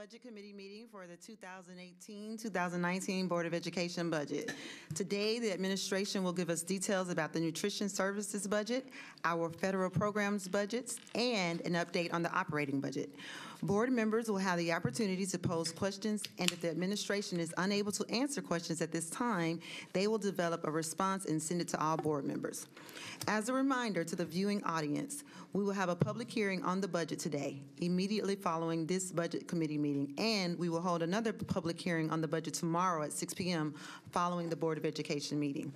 Budget Committee meeting for the 2018-2019 Board of Education budget. Today, the administration will give us details about the nutrition services budget, our federal programs budgets, and an update on the operating budget. Board members will have the opportunity to pose questions, and if the administration is unable to answer questions at this time, they will develop a response and send it to all board members. As a reminder to the viewing audience, we will have a public hearing on the budget today, immediately following this Budget Committee meeting, and we will hold another public hearing on the budget tomorrow at 6 p.m. following the Board of Education meeting.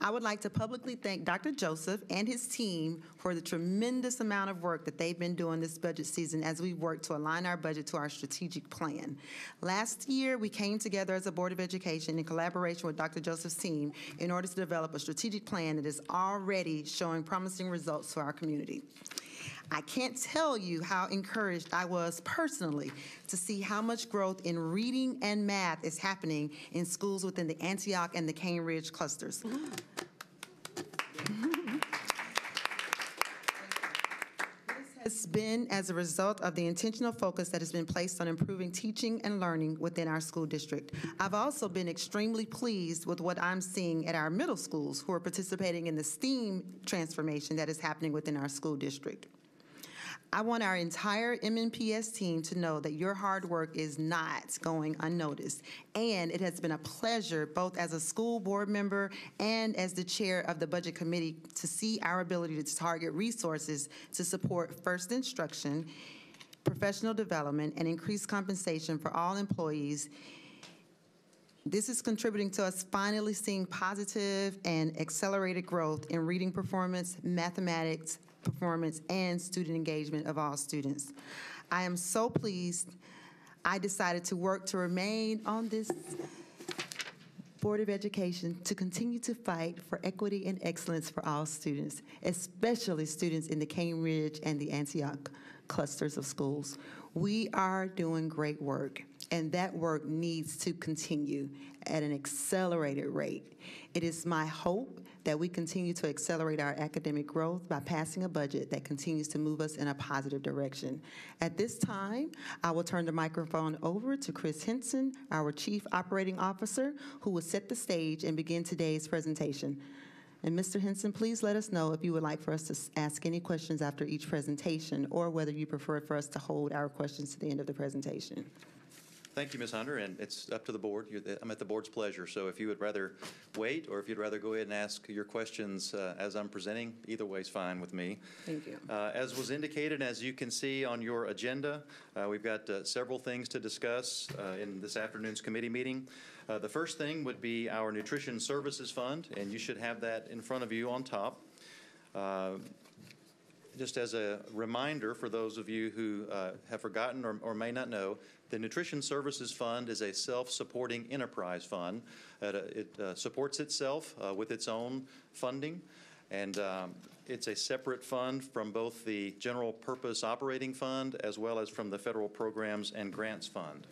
I would like to publicly thank Dr. Joseph and his team for the tremendous amount of work that they've been doing this budget season as we work to align our budget to our strategic plan. Last year, we came together as a Board of Education in collaboration with Dr. Joseph's team in order to develop a strategic plan that is already showing promising results to our community. I can't tell you how encouraged I was personally to see how much growth in reading and math is happening in schools within the Antioch and the Cane Ridge clusters. Mm. Has been as a result of the intentional focus that has been placed on improving teaching and learning within our school district. I've also been extremely pleased with what I'm seeing at our middle schools who are participating in the STEAM transformation that is happening within our school district. I want our entire MNPS team to know that your hard work is not going unnoticed. And it has been a pleasure, both as a school board member and as the chair of the Budget Committee, to see our ability to target resources to support first instruction, professional development, and increased compensation for all employees this is contributing to us finally seeing positive and accelerated growth in reading performance, mathematics performance, and student engagement of all students. I am so pleased I decided to work to remain on this Board of Education to continue to fight for equity and excellence for all students, especially students in the Cane Ridge and the Antioch clusters of schools. We are doing great work, and that work needs to continue at an accelerated rate. It is my hope that we continue to accelerate our academic growth by passing a budget that continues to move us in a positive direction. At this time, I will turn the microphone over to Chris Henson, our Chief Operating Officer, who will set the stage and begin today's presentation. And Mr. Henson, please let us know if you would like for us to ask any questions after each presentation or whether you prefer for us to hold our questions to the end of the presentation. Thank you, Ms. Hunter, and it's up to the board. The, I'm at the board's pleasure, so if you would rather wait or if you'd rather go ahead and ask your questions uh, as I'm presenting, either way is fine with me. Thank you. Uh, as was indicated, as you can see on your agenda, uh, we've got uh, several things to discuss uh, in this afternoon's committee meeting. Uh, the first thing would be our Nutrition Services Fund, and you should have that in front of you on top just as a reminder for those of you who uh, have forgotten or, or, may not know, the Nutrition Services Fund is a self-supporting enterprise fund. Uh, it uh, supports itself uh, with its own funding, and um, it's a separate fund from both the General Purpose Operating Fund as well as from the Federal Programs and Grants Fund.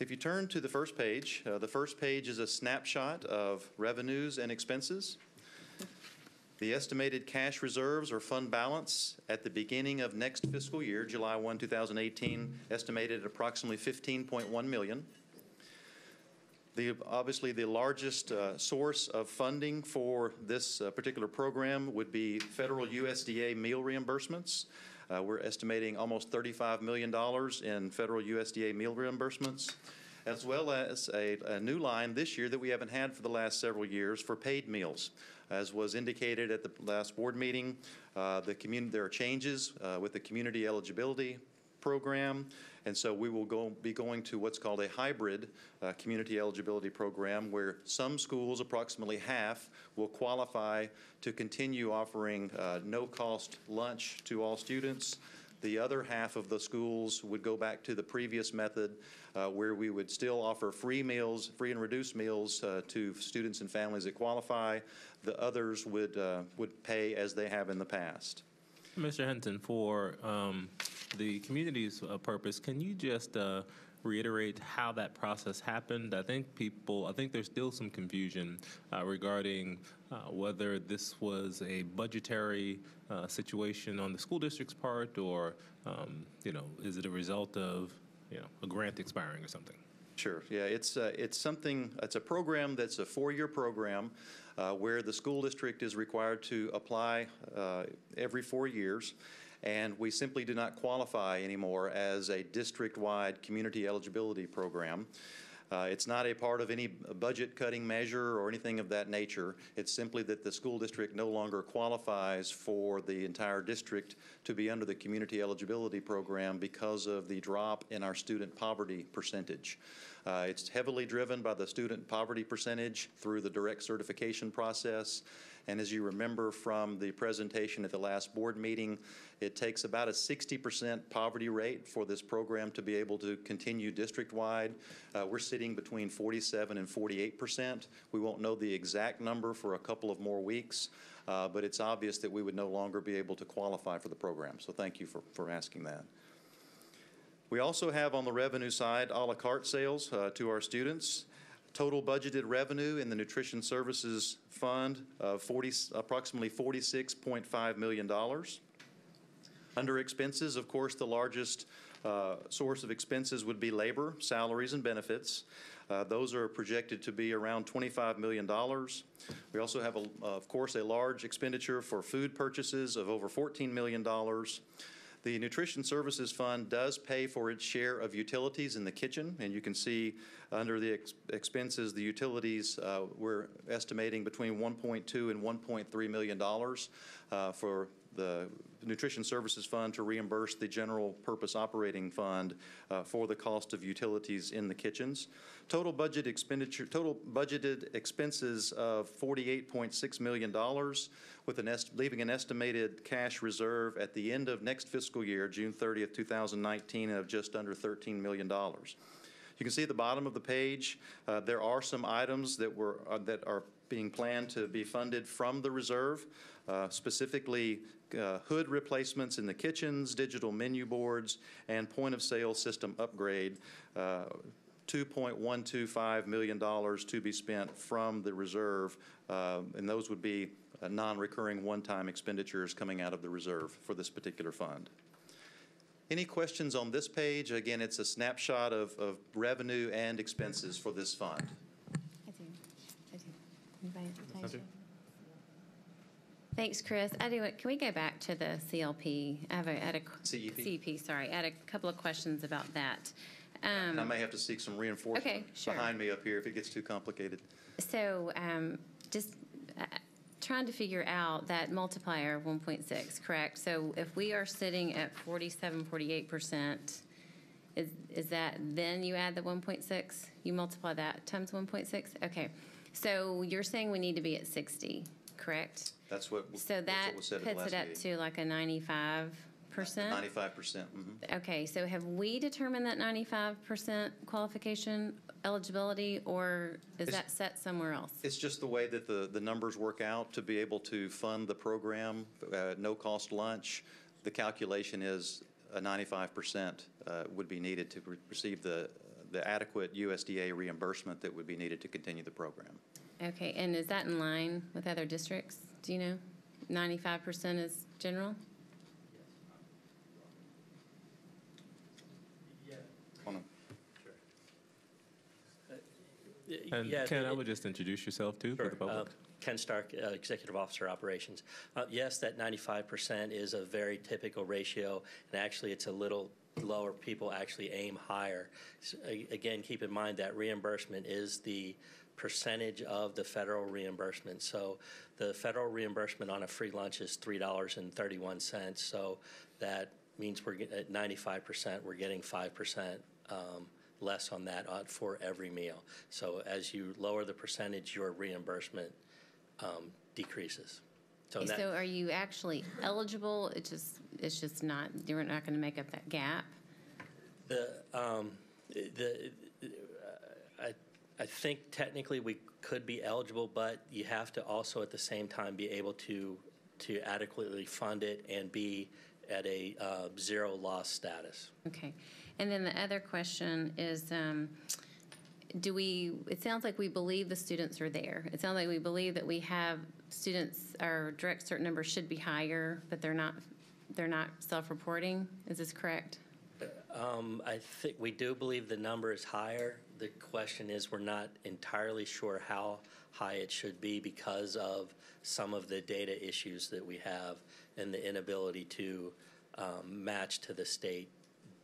If you turn to the first page, uh, the first page is a snapshot of revenues and expenses. The estimated cash reserves or fund balance at the beginning of next fiscal year, July 1, 2018, estimated at approximately 15.1 million. The, obviously, the largest uh, source of funding for this uh, particular program would be federal USDA meal reimbursements. Uh, we're estimating almost $35 million in federal USDA meal reimbursements as well as a, a, new line this year that we haven't had for the last several years for paid meals. As was indicated at the last board meeting, uh, the community, there are changes uh, with the community eligibility program, and so we will go, be going to what's called a hybrid uh, community eligibility program where some schools, approximately half, will qualify to continue offering uh, no-cost lunch to all students. The other half of the schools would go back to the previous method uh, where we would still offer free meals, free and reduced meals uh, to students and families that qualify. The others would, uh, would pay as they have in the past. Mr. Henson, for um, the community's uh, purpose, can you just uh, reiterate how that process happened? I think people, I think there's still some confusion uh, regarding uh, whether this was a budgetary uh, situation on the school district's part, or um, you know, is it a result of you know, a grant expiring or something. Sure, yeah, it's, uh, it's something, it's a program that's a four-year program uh, where the school district is required to apply uh, every four years, and we simply do not qualify anymore as a district-wide community eligibility program. Uh, It's not a part of any budget-cutting measure or anything of that nature. It's simply that the school district no longer qualifies for the entire district to be under the community eligibility program because of the drop in our student poverty percentage. Uh, It's heavily driven by the student poverty percentage through the direct certification process. And as you remember from the presentation at the last board meeting, it takes about a 60% poverty rate for this program to be able to continue district-wide. Uh, We're sitting between 47 and 48%. We won't know the exact number for a couple of more weeks, uh, but it's obvious that we would no longer be able to qualify for the program. So thank you for, for asking that. We also have on the revenue side à la carte sales uh, to our students. Total budgeted revenue in the Nutrition Services Fund of 40, approximately $46.5 million. Under expenses, of course, the largest uh, source of expenses would be labor, salaries, and benefits. Uh, Those are projected to be around $25 million. We also have, a- of course, a large expenditure for food purchases of over $14 million. The Nutrition Services Fund does pay for its share of utilities in the kitchen, and you can see under the ex- expenses, the utilities, uh, we're estimating between 1.2 and 1.3 million dollars uh, for the Nutrition Services Fund to reimburse the General Purpose Operating Fund uh, for the cost of utilities in the kitchens. Total budget expenditure, total budgeted expenses of $48.6 million, with an leaving an estimated cash reserve at the end of next fiscal year, June 30th, 2019, of just under $13 million. You can see at the bottom of the page, uh, there are some items that were, uh, that are being planned to be funded from the reserve, uh, specifically uh, hood replacements in the kitchens, digital menu boards, and point-of-sale system upgrade. Uh, $2.125 million to be spent from the reserve, uh, and those would be uh, non-recurring one-time expenditures coming out of the reserve for this particular fund. Any questions on this page? Again, it's a snapshot of, of revenue and expenses for this fund. I do. I do. Anybody else? Taisha? Thanks, Chris. I do, can we go back to the CLP? I have a, had a. CEP? CEP, sorry. I had a couple of questions about that. And I Um, may have to seek some reinforcement Okay, sure. behind me up here if it gets too complicated. So, um, just uh, trying to figure out that multiplier of 1.6, correct? So if we are sitting at 47, 48%, is, is that, then you add the 1.6? You multiply that times 1.6? Okay. So you're saying we need to be at 60, correct? That's what, So what that was said at the puts last it up meeting. to like a 95%? Ninety-five percent, mhm. Okay, so have we determined that 95% qualification eligibility, or is It's- that set somewhere else? It's just the way that the, the numbers work out to be able to fund the program, uh, no-cost lunch. The calculation is a ninety-five percent uh, would be needed to re- receive the, the adequate USDA reimbursement that would be needed to continue the program. Okay, and is that in line with other districts? Do you know? 95% is general? Wanna- And Yeah, Ken, it- I would just introduce yourself too for the public. Uh, Ken Stark, uh, Executive Officer Operations. Uh, Yes, that 95% is a very typical ratio, and actually, it's a little lower. People actually aim higher. S- a- Again, keep in mind that reimbursement is the percentage of the federal reimbursement. So the federal reimbursement on a free lunch is $3.31. So that means we're, at 95%, we're getting 5% um, less on that uh, for every meal. So as you lower the percentage, your reimbursement um, decreases. So that- So are you actually eligible? It just, it's just not, you're not going to make up that gap? The, um, the, I, think technically we could be eligible, but you have to also at the same time be able to, to adequately fund it and be at a uh, zero loss status. Okay. And then the other question is, um, do we, it sounds like we believe the students are there. It sounds like we believe that we have students, our direct cert numbers should be higher, but they're not, they're not self-reporting. Is this correct? Um, I think, we do believe the number is higher. The question is, we're not entirely sure how high it should be because of some of the data issues that we have and the inability to um, match to the state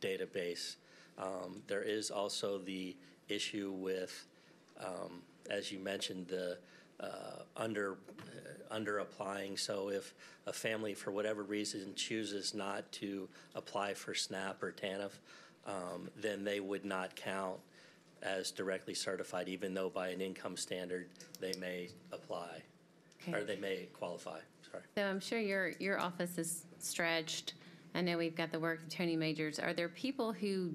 database. Um, There is also the issue with, um, as you mentioned, the uh, under, uh, under applying. So if a family, for whatever reason, chooses not to apply for SNAP or TANF, um, then they would not count as directly certified, even though by an income standard, they may apply, or they may qualify, sorry. So I'm sure your, your office is stretched. I know we've got the work of Tony Majors. Are there people who,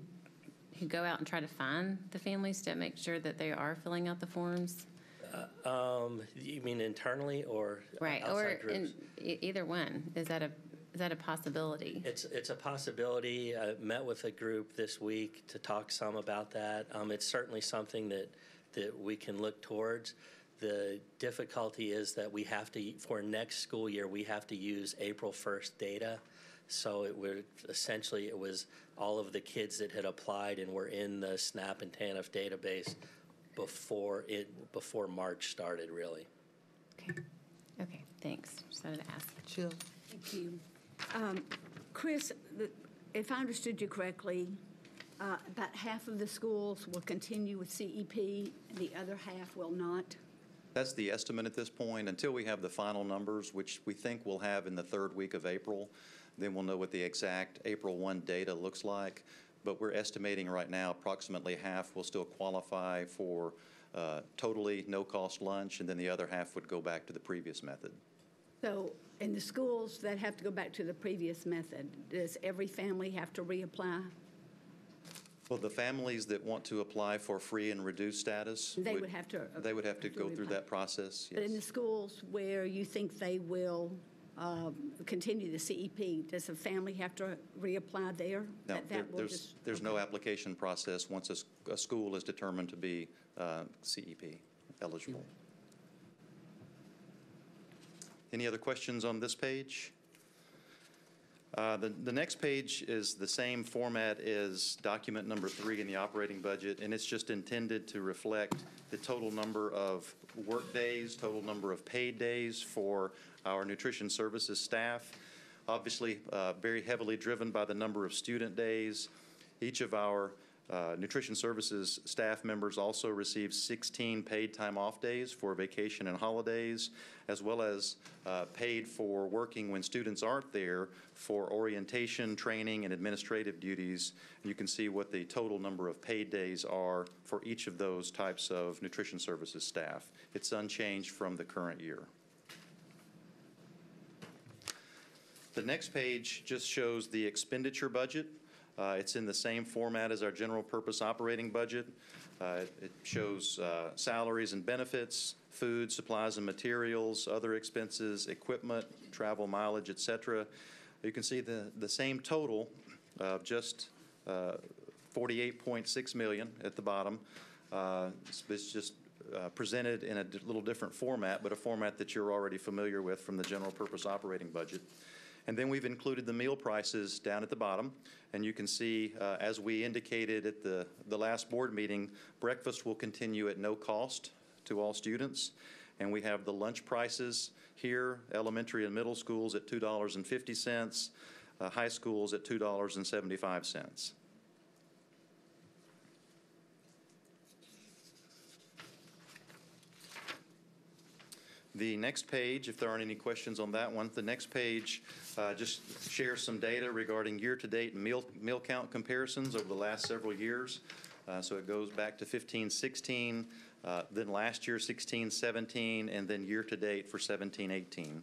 who go out and try to find the families to make sure that they are filling out the forms? Um, You mean internally or Right, or groups? in, e- either one. Is that a, is that a possibility? It's, it's a possibility. I met with a group this week to talk some about that. Um, it's certainly something that, that we can look towards. The difficulty is that we have to, for next school year, we have to use April 1st data. So it would, essentially, it was all of the kids that had applied and were in the SNAP and TANF database before it, before March started, really. Okay, okay, thanks. Just wanted to ask. Jill? Thank you. Um, Chris, if I understood you correctly, uh, about half of the schools will continue with CEP, and the other half will not? That's the estimate at this point. Until we have the final numbers, which we think we'll have in the third week of April, then we'll know what the exact April 1 data looks like. But we're estimating right now approximately half will still qualify for uh, totally no-cost lunch, and then the other half would go back to the previous method. So in the schools that have to go back to the previous method, does every family have to reapply? Well, the families that want to apply for free and reduced status. They would have to, uh, They would have to have to go through that process, But in the schools where you think they will um, continue the CEP, does a family have to reapply there? No, That- that will there's, just- there's no application process once a school is determined to be uh, CEP eligible. Any other questions on this page? Uh, The, the next page is the same format as document number three in the operating budget, and it's just intended to reflect the total number of work days, total number of paid days for our nutrition services staff. Obviously, uh, very heavily driven by the number of student days. Each of our uh, nutrition services staff members also receive 16 paid time off days for vacation and holidays, as well as uh, paid for working when students aren't there for orientation, training, and administrative duties. And you can see what the total number of paid days are for each of those types of nutrition services staff. It's unchanged from the current year. The next page just shows the expenditure budget. Uh, It's in the same format as our general purpose operating budget. Uh, It it shows uh, salaries and benefits, food, supplies and materials, other expenses, equipment, travel mileage, et cetera. You can see the, the same total of just uh, 48.6 million at the bottom. Uh, It's it's just uh, presented in a little different format, but a format that you're already familiar with from the general purpose operating budget. And then we've included the meal prices down at the bottom. And you can see, uh, as we indicated at the, the last board meeting, breakfast will continue at no cost to all students. And we have the lunch prices here, elementary and middle schools at $2.50, uh, high schools at $2.75. The next page, if there aren't any questions on that one, the next page uh, just shares some data regarding year-to-date meal, meal count comparisons over the last several years. Uh, So it goes back to 15, 16, uh, then last year 16, 17, and then year-to-date for 17, 18.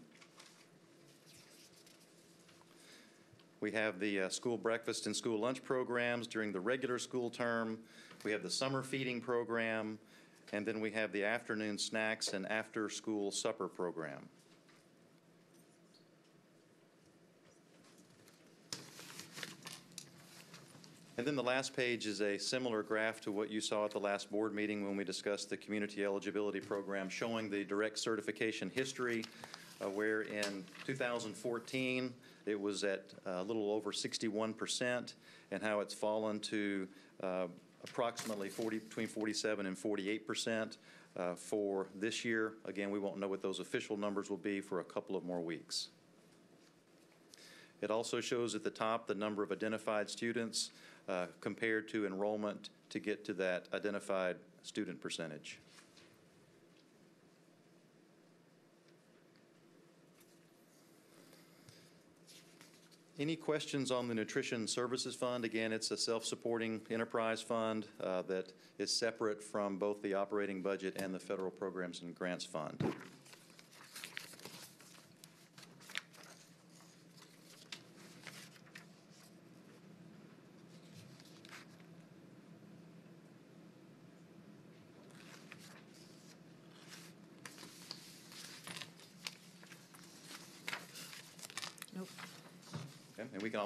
We have the uh, school breakfast and school lunch programs during the regular school term. We have the summer feeding program, and then we have the afternoon snacks and after-school supper program. And then the last page is a similar graph to what you saw at the last board meeting when we discussed the community eligibility program, showing the direct certification history uh, where in 2014, it was at uh, a little over 61%, and how it's fallen to uh, approximately 40, between 47 and 48% uh, for this year. Again, we won't know what those official numbers will be for a couple of more weeks. It also shows at the top the number of identified students uh, compared to enrollment to get to that identified student percentage. Any questions on the Nutrition Services Fund? Again, it's a self-supporting enterprise fund uh, that is separate from both the operating budget and the Federal Programs and Grants Fund.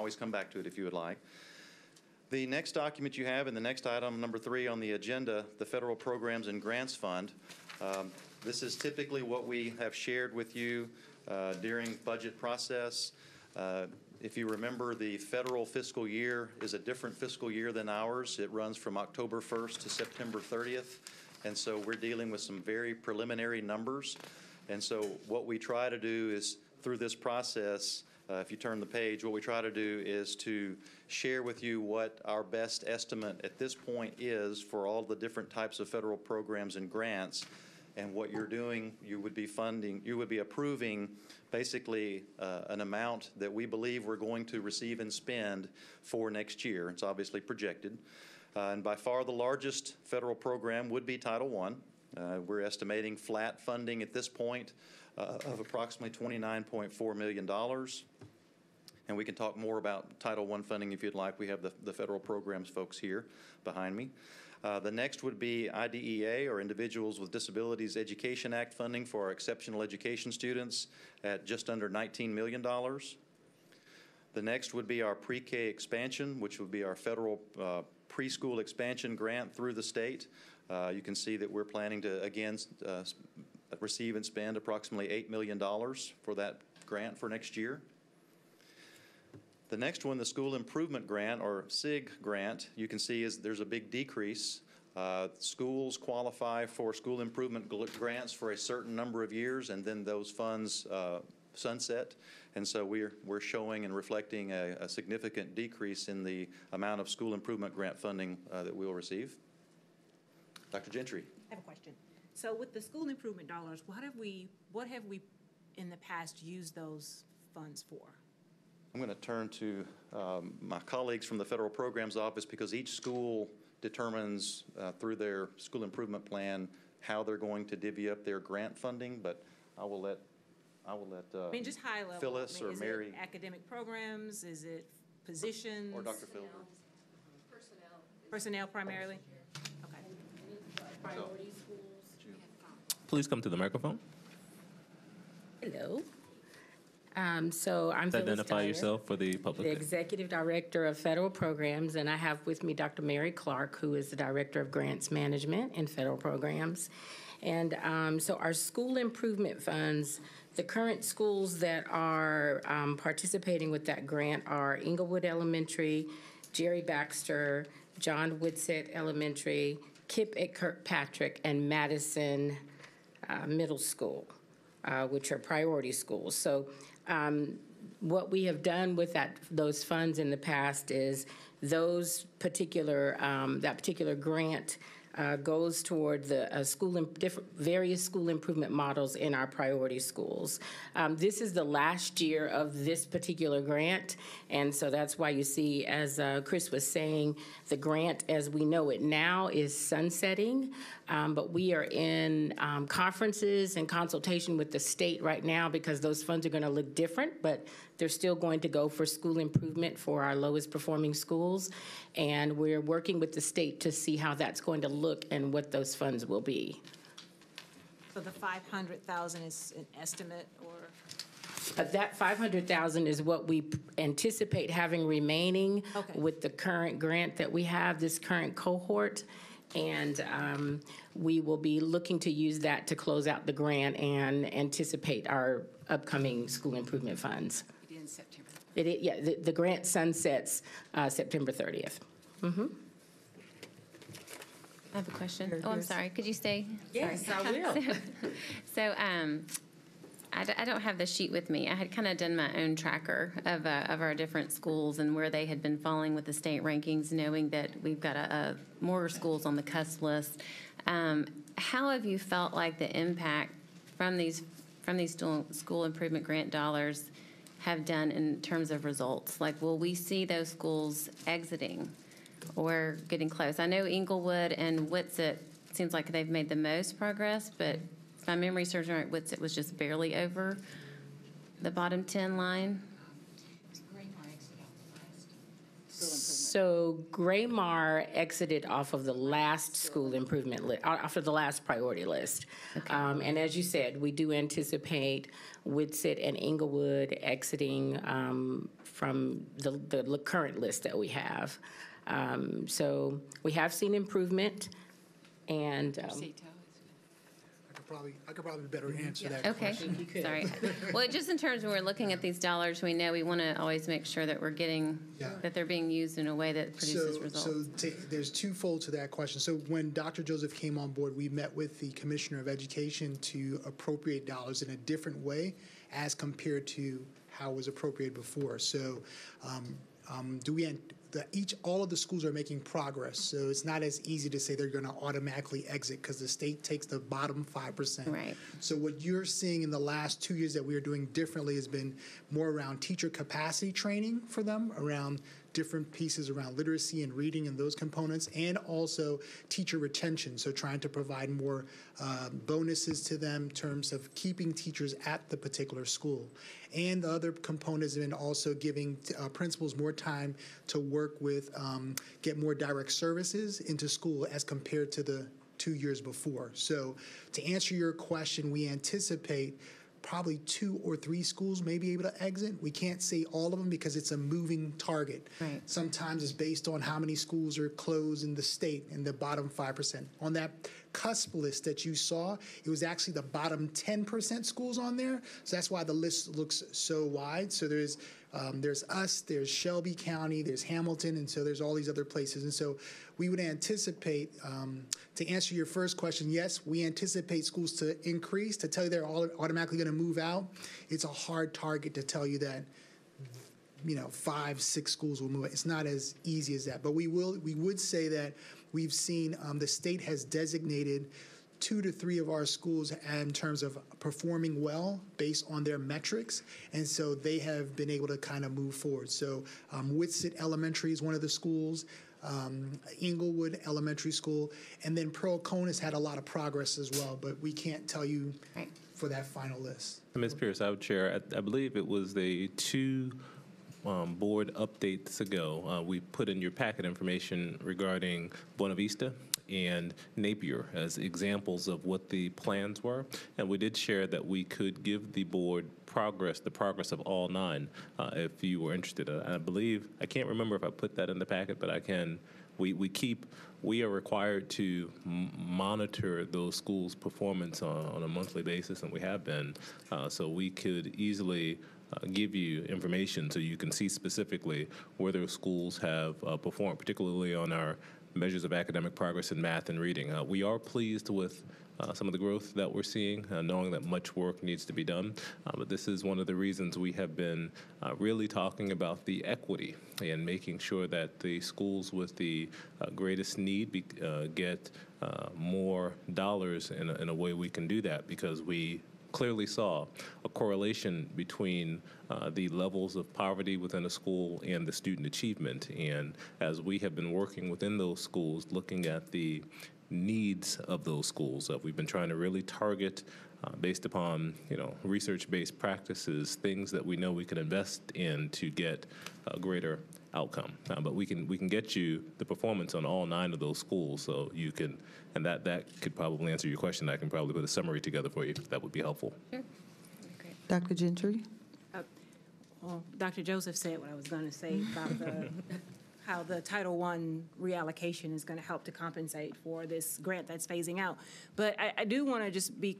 Always come back to it if you would like. The next document you have, and the next item, number three on the agenda, the Federal Programs and Grants Fund. Um, This is typically what we have shared with you uh, during budget process. Uh, If you remember, the federal fiscal year is a different fiscal year than ours. It runs from October 1st to September 30th. And so we're dealing with some very preliminary numbers. And so what we try to do is, through this process, uh, if you turn the page, what we try to do is to share with you what our best estimate at this point is for all the different types of federal programs and grants. And what you're doing, you would be funding, you would be approving basically uh, an amount that we believe we're going to receive and spend for next year. It's obviously projected. Uh, And by far, the largest federal program would be Title I. Uh, We're estimating flat funding at this point uh, of approximately $29.4 million. And we can talk more about Title I funding if you'd like. We have the, the federal programs folks here behind me. Uh, The next would be IDEA, or Individuals with Disabilities Education Act funding for our exceptional education students at just under $19 million. The next would be our pre-K expansion, which would be our federal uh, preschool expansion grant through the state. Uh, You can see that we're planning to, again, uh, receive and spend approximately $8 million for that grant for next year. The next one, the School Improvement Grant, or SIG grant, you can see is there's a big decrease. Uh, Schools qualify for school improvement grants for a certain number of years, and then those funds uh, sunset. And so we're, we're showing and reflecting a, a significant decrease in the amount of school improvement grant funding uh, that we'll receive. Dr. Gentry? I have a question. So with the school improvement dollars, what have we, what have we in the past used those funds for? I'm going to turn to um, my colleagues from the Federal Programs Office because each school determines uh, through their school improvement plan how they're going to divvy up their grant funding, but I will let, I will let uh, I mean, just high level. I Phyllis mean, or is it Mary Academic programs, is it positions? or Dr. Phil. Personnel. Personnel primarily? Okay. Please come to the microphone. Hello. Um, So I'm Phyllis Identify Dyer, yourself for the The public. Executive Director of Federal Programs, and I have with me Dr. Mary Clark, who is the Director of Grants Management in Federal Programs. And um, so our school improvement funds, the current schools that are um, participating with that grant are Inglewood Elementary, Jerry Baxter, John Woodset Elementary, KIPP at Kirkpatrick, and Madison uh, Middle School, uh, which are priority schools. So um, what we have done with that, those funds in the past is those particular, um, that particular grant uh, goes toward the uh, school, various school improvement models in our priority schools. Um, This is the last year of this particular grant, and so that's why you see, as uh, Chris was saying, the grant as we know it now is sunsetting, um, but we are in um, conferences and consultation with the state right now because those funds are going to look different, but they're still going to go for school improvement for our lowest performing schools. And we're working with the state to see how that's going to look and what those funds will be. So the 500,000 is an estimate or? But that 500,000 is what we anticipate having remaining Okay. with the current grant that we have, this current cohort. And um, we will be looking to use that to close out the grant and anticipate our upcoming school improvement funds. In September. It, yeah, the, the grant sunsets uh, September 30th. I have a question. Oh, I'm sorry. Could you stay? Yes, I will. So, um, I, d- I don't have the sheet with me. I had kind of done my own tracker of, uh, of our different schools and where they had been falling with the state rankings, knowing that we've got a, a more schools on the cusp list. Um, how have you felt like the impact from these, from these school, school improvement grant dollars have done in terms of results? Like, will we see those schools exiting or getting close? I know Inglewood and Whitsitt seems like they've made the most progress, but if my memory serves me right, Whitsitt was just barely over the bottom 10 line. So Gra-Mar exited off of the last school improvement list, off of the last priority list. Um, And as you said, we do anticipate Whitsitt and Inglewood exiting um, from the, the l- current list that we have. Um, So we have seen improvement, and um, probably, I could probably better answer that Okay, question. sorry. Well, just in terms when we're looking at these dollars, we know we want to always make sure that we're getting, Yeah. that they're being used in a way that produces So, results. so ta- there's twofold to that question. So when Dr. Joseph came on board, we met with the Commissioner of Education to appropriate dollars in a different way as compared to how it was appropriated before. So um, um, do we, an- the, each, all of the schools are making progress. So it's not as easy to say they're going to automatically exit because the state takes the bottom 5%. Right. So what you're seeing in the last two years that we are doing differently has been more around teacher capacity training for them, around different pieces around literacy and reading and those components, and also teacher retention. So trying to provide more uh, bonuses to them in terms of keeping teachers at the particular school. And the other component has been also giving uh, principals more time to work with, um, get more direct services into school as compared to the two years before. So to answer your question, we anticipate probably two or three schools may be able to exit. We can't say all of them because it's a moving target. Right. Sometimes it's based on how many schools are closed in the state in the bottom 5%. On that cusp list that you saw, it was actually the bottom 10% schools on there. So that's why the list looks so wide. So there's um, there's us, there's Shelby County, there's Hamilton, and so there's all these other places. And so we would anticipate, um, to answer your first question, yes, we anticipate schools to increase. To tell you they're all automatically going to move out, it's a hard target to tell you that you know, five, six schools will move. It's not as easy as that. But we will, we would say that we've seen um, the state has designated two to three of our schools in terms of performing well based on their metrics, and so they have been able to kind of move forward. So um, Whitsitt Elementary is one of the schools. Um, Inglewood Elementary School, and then Pearl-Cohn has had a lot of progress as well, but we can't tell you Right. for that final list. Ms. Pierce, I would chair, I, I believe it was the two um, board updates ago, uh, we put in your packet information regarding Buena Vista and Napier as examples of what the plans were. And we did share that we could give the board progress, the progress of all nine, uh, if you were interested. Uh, I believe, I can't remember if I put that in the packet, but I can, we, we keep, we are required to monitor those schools' performance on, on a monthly basis, and we have been. Uh, so we could easily uh, give you information so you can see specifically where those schools have uh, performed, particularly on our measures of academic progress in math and reading. Uh, we are pleased with uh, some of the growth that we're seeing, uh, knowing that much work needs to be done. Uh, but this is one of the reasons we have been really talking about the equity and making sure that the schools with the greatest need be, get more dollars in a, in a way we can do that because we clearly saw a correlation between uh, the levels of poverty within a school and the student achievement. And as we have been working within those schools, looking at the needs of those schools, uh, we've been trying to really target. Uh, based upon you know research-based practices, things that we know we can invest in to get a greater outcome. Uh, but we can we can get you the performance on all nine of those schools, so you can, and that that could probably answer your question. I can probably put a summary together for you. If that would be helpful. Okay, Dr. Gentry? Well, Dr. Joseph said what I was going to say about the how the Title I reallocation is going to help to compensate for this grant that's phasing out. But I, I do want to just be,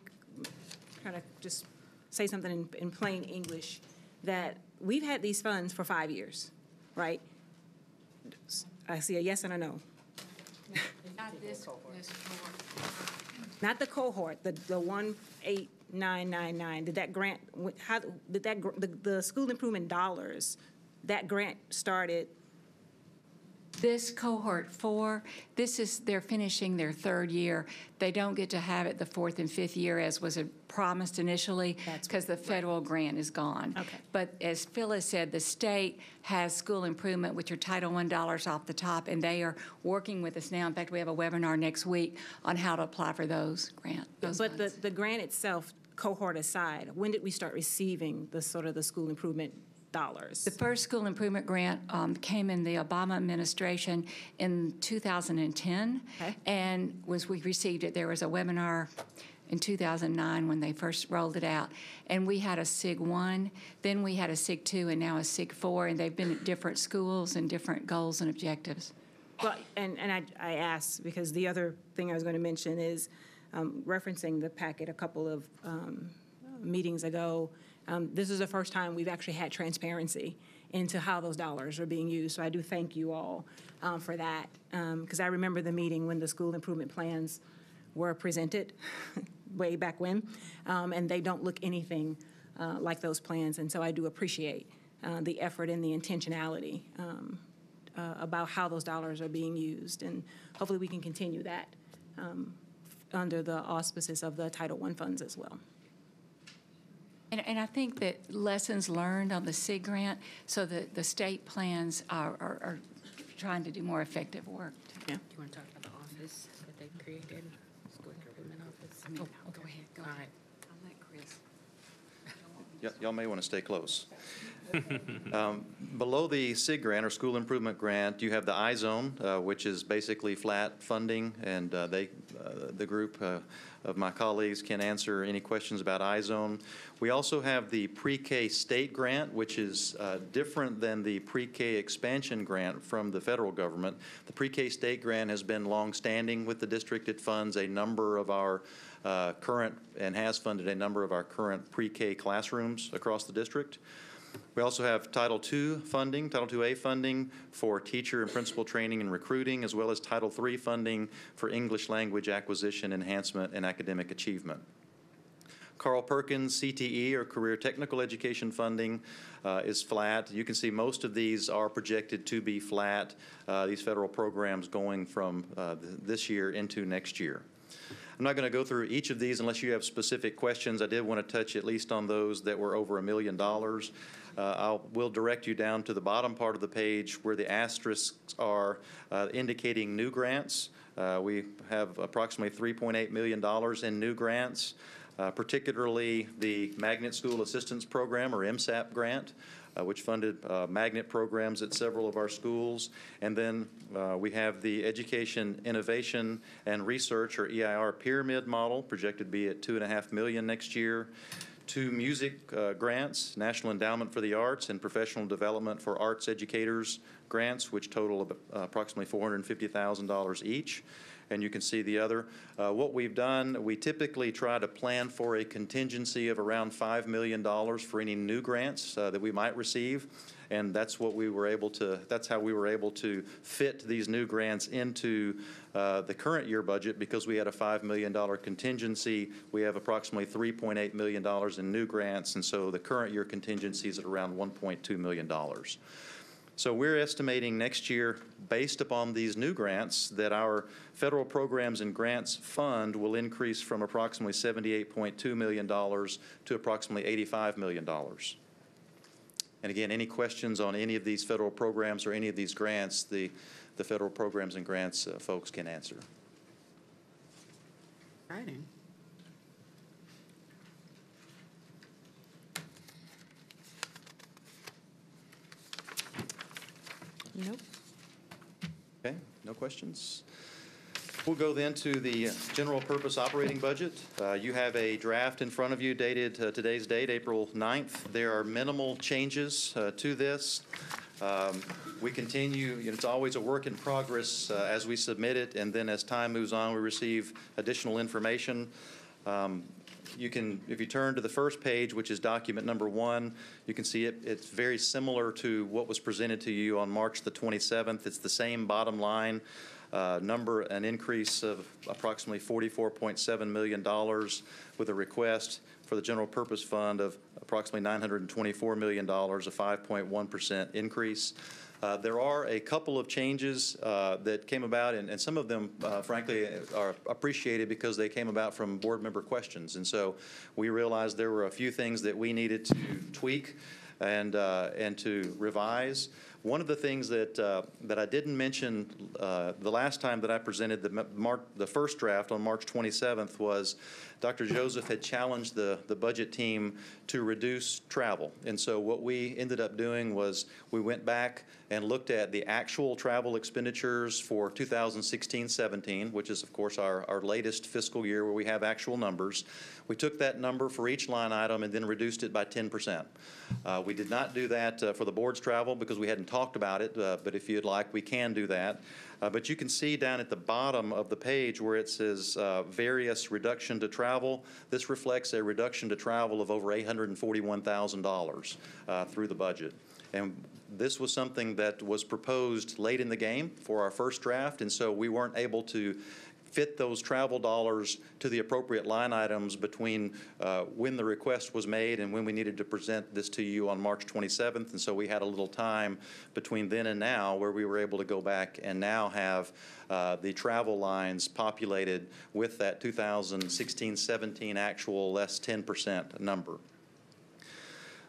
kind of just say something in, in plain English, that we've had these funds for five years, right? I see a yes and a no. Not this, this cohort. Not the cohort, the, the one eight nine nine nine, did that grant, how, did that, the, the school improvement dollars, that grant started, This cohort four, this is, they're finishing their third year. They don't get to have it the fourth and fifth year as was promised initially That's because the right. federal grant is gone. Okay. But as Phyllis said, the state has school improvement with your Title I dollars off the top, and they are working with us now. In fact, we have a webinar next week on how to apply for those grant, those but the, the grant itself, cohort aside, when did we start receiving the sort of the school improvement dollars? The first school improvement grant um, came in the Obama administration in 2010. Okay. And was, we received it, there was a webinar in 2009 when they first rolled it out. And we had a SIG 1, then we had a SIG 2, and now a SIG 4, and they've been at different schools and different goals and objectives. Well, and, and I, I asked, because the other thing I was going to mention is um, referencing the packet a couple of um, meetings ago. Um, This is the first time we've actually had transparency into how those dollars are being used. So I do thank you all um, for that. Because I remember the meeting when the school improvement plans were presented way back when, um, and they don't look anything uh, like those plans. And so I do appreciate uh, the effort and the intentionality um, uh, about how those dollars are being used. And hopefully, we can continue that um, under the auspices of the Title I funds as well. And, and I think that lessons learned on the SIG grant, so that the state plans are, are, are trying to do more effective work. Yeah. Do you want to talk about the office that they created, school improvement office? Oh, oh, go ahead, go ahead. I'll let Chris. Y- Y'all may want to stay close. Um, Below the SIG grant, or School Improvement Grant, you have the I-Zone, uh, which is basically flat funding, and uh, they, uh, the group uh, of my colleagues can answer any questions about I-Zone. We also have the Pre-K State Grant, which is uh, different than the Pre-K Expansion Grant from the federal government. The Pre-K State Grant has been longstanding with the district. It funds a number of our uh, current, and has funded a number of our current pre-K classrooms across the district. We also have Title II funding, Title IIA funding for teacher and principal training and recruiting, as well as Title III funding for English language acquisition, enhancement, and academic achievement. Carl Perkins CTE, or Career Technical Education funding, uh, is flat. You can see most of these are projected to be flat, uh, these federal programs going from uh, th- this year into next year. I'm not going to go through each of these unless you have specific questions. I did want to touch at least on those that were over a million dollars. Uh, I'll, will direct you down to the bottom part of the page where the asterisks are uh, indicating new grants. Uh, We have approximately $3.8 million in new grants, uh, particularly the Magnet School Assistance Program, or MSAP grant, uh, which funded uh, magnet programs at several of our schools. And then uh, we have the Education Innovation and Research, or EIR Pyramid Model, projected to be at two and a half million next year. Two music uh, grants, National Endowment for the Arts and Professional Development for Arts Educators grants, which total uh, approximately $450,000 each and you can see the other. Uh, What we've done, we typically try to plan for a contingency of around $5 million for any new grants uh, that we might receive, and that's what we were able to, that's how we were able to fit these new grants into uh, the current year budget, because we had a $5 million contingency. We have approximately $3.8 million in new grants, and so the current year contingency is at around $1.2 million. So we're estimating next year, based upon these new grants, that our federal programs and grants fund will increase from approximately $78.2 million to approximately $85 million. And again, any questions on any of these federal programs or any of these grants, the, the federal programs and grants uh, folks can answer. Exciting. Nope. Okay, no questions? We'll go then to the general purpose operating budget. Uh, You have a draft in front of you dated uh, today's date, April 9th. There are minimal changes uh, to this. Um, We continue, it's always a work in progress uh, as we submit it, and then as time moves on, we receive additional information. Um, You can, if you turn to the first page, which is document number one, you can see it, it's very similar to what was presented to you on March the 27th. It's the same bottom line uh, number, an increase of approximately $44.7 million with a request for the general purpose fund of approximately $924 million, a 5.1% increase. Uh, There are a couple of changes uh, that came about, and and some of them, uh, frankly, are appreciated because they came about from board member questions. And so we realized there were a few things that we needed to tweak and, uh, and to revise. One of the things that, uh, that I didn't mention uh, the last time that I presented the, the first draft on March 27th was Dr. Joseph had challenged the, the budget team to reduce travel. And so what we ended up doing was we went back and looked at the actual travel expenditures for 2016-17, which is, of course, our, our latest fiscal year where we have actual numbers. We took that number for each line item and then reduced it by 10%. Uh, We did not do that uh, for the board's travel because we hadn't talked about it, uh, but if you'd like, we can do that. Uh, But you can see down at the bottom of the page where it says uh, various reduction to travel, this reflects a reduction to travel of over $841,000 uh, through the budget. And this was something that was proposed late in the game for our first draft, and so we weren't able to fit those travel dollars to the appropriate line items between uh, when the request was made and when we needed to present this to you on March 27th. And so we had a little time between then and now where we were able to go back and now have uh, the travel lines populated with that 2016-17 actual less 10% number.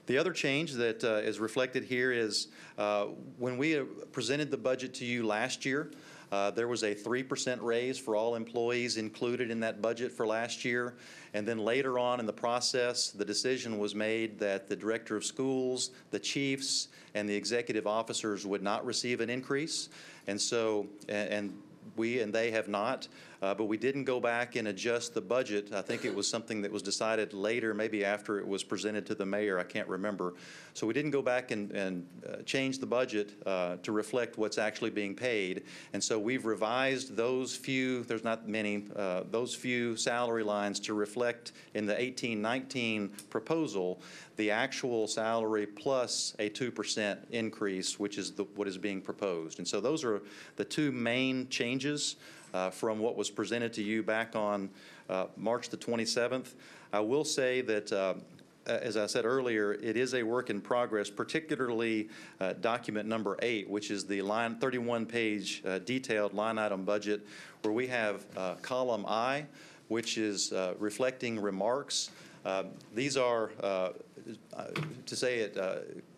The other change that uh, is reflected here is uh, when we uh, presented the budget to you last year, uh, there was a 3% raise for all employees included in that budget for last year. And then later on in the process, the decision was made that the director of schools, the chiefs, and the executive officers would not receive an increase. And so, a- and we and they have not, uh, but we didn't go back and adjust the budget. I think it was something that was decided later, maybe after it was presented to the mayor, I can't remember. So we didn't go back and, and uh, change the budget uh, to reflect what's actually being paid. And so we've revised those few, there's not many, uh, those few salary lines to reflect in the 1819 proposal the actual salary plus a 2% increase, which is the, what is being proposed. And so those are the two main changes uh, from what was presented to you back on uh, March the 27th. I will say that, uh, as I said earlier, it is a work in progress, particularly uh, document number eight, which is the line 31-page uh, detailed line item budget, where we have uh, column I, which is reflecting remarks. These are, to say it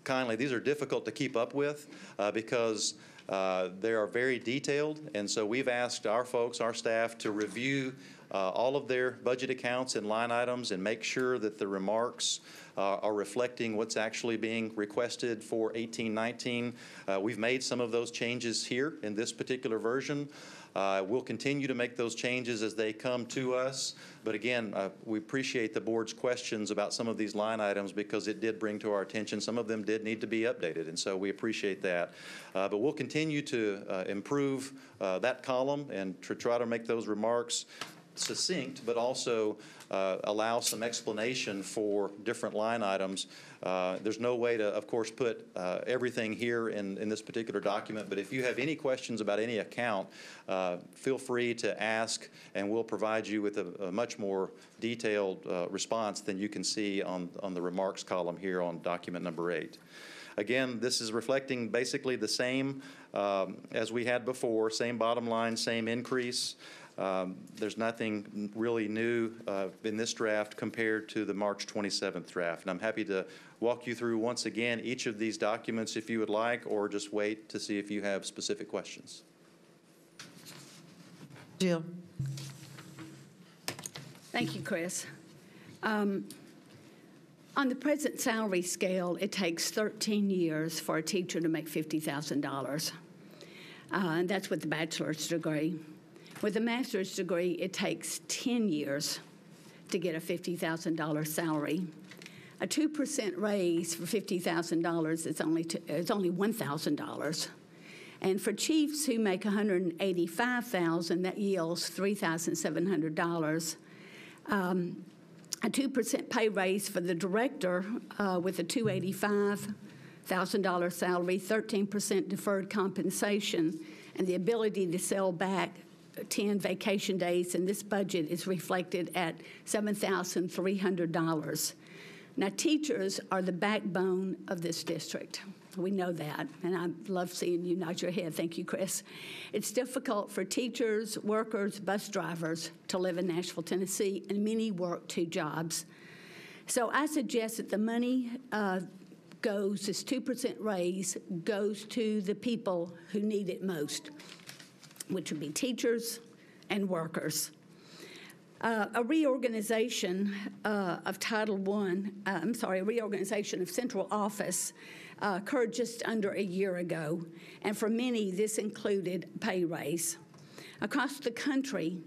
kindly, these are difficult to keep up with because uh, they are very detailed, and so we've asked our folks, our staff, to review uh, all of their budget accounts and line items and make sure that the remarks uh, are reflecting what's actually being requested for 1819. Uh, We've made some of those changes here in this particular version. Uh, We'll continue to make those changes as they come to us. But again, uh, we appreciate the board's questions about some of these line items because it did bring to our attention, some of them did need to be updated, and so we appreciate that. Uh, But we'll continue to uh, improve uh, that column and to try to make those remarks succinct, but also uh, allow some explanation for different line items. Uh, There's no way to, of course, put uh, everything here in, in this particular document, but if you have any questions about any account, uh, feel free to ask, and we'll provide you with a, a much more detailed uh, response than you can see on, on the remarks column here on document number eight. Again, this is reflecting basically the same um, as we had before, same bottom line, same increase. Um, There's nothing really new uh, in this draft compared to the March 27th draft. And I'm happy to walk you through once again each of these documents if you would like, or just wait to see if you have specific questions. Jill? Thank you, Chris. Um, On the present salary scale, it takes 13 years for a teacher to make $50,000. Uh, And that's with the bachelor's degree. With a master's degree, it takes 10 years to get a $50,000 salary. A 2% raise for $50,000 is only, t- is only $1,000. And for chiefs who make $185,000, that yields $3,700. Um, a 2% pay raise for the director uh, with a $285,000 salary, 13% deferred compensation, and the ability to sell back 10 vacation days in this budget is reflected at $7,300. Now, teachers are the backbone of this district. We know that, and I love seeing you nod your head. Thank you, Chris. It's difficult for teachers, workers, bus drivers to live in Nashville, Tennessee, and many work two jobs. So I suggest that the money uh, goes, this 2% raise, goes to the people who need it most, which would be teachers and workers. Uh, a reorganization uh, of Title I, uh, I'm sorry, a reorganization of central office uh, occurred just under a year ago, and for many, this included pay raise. Across the country,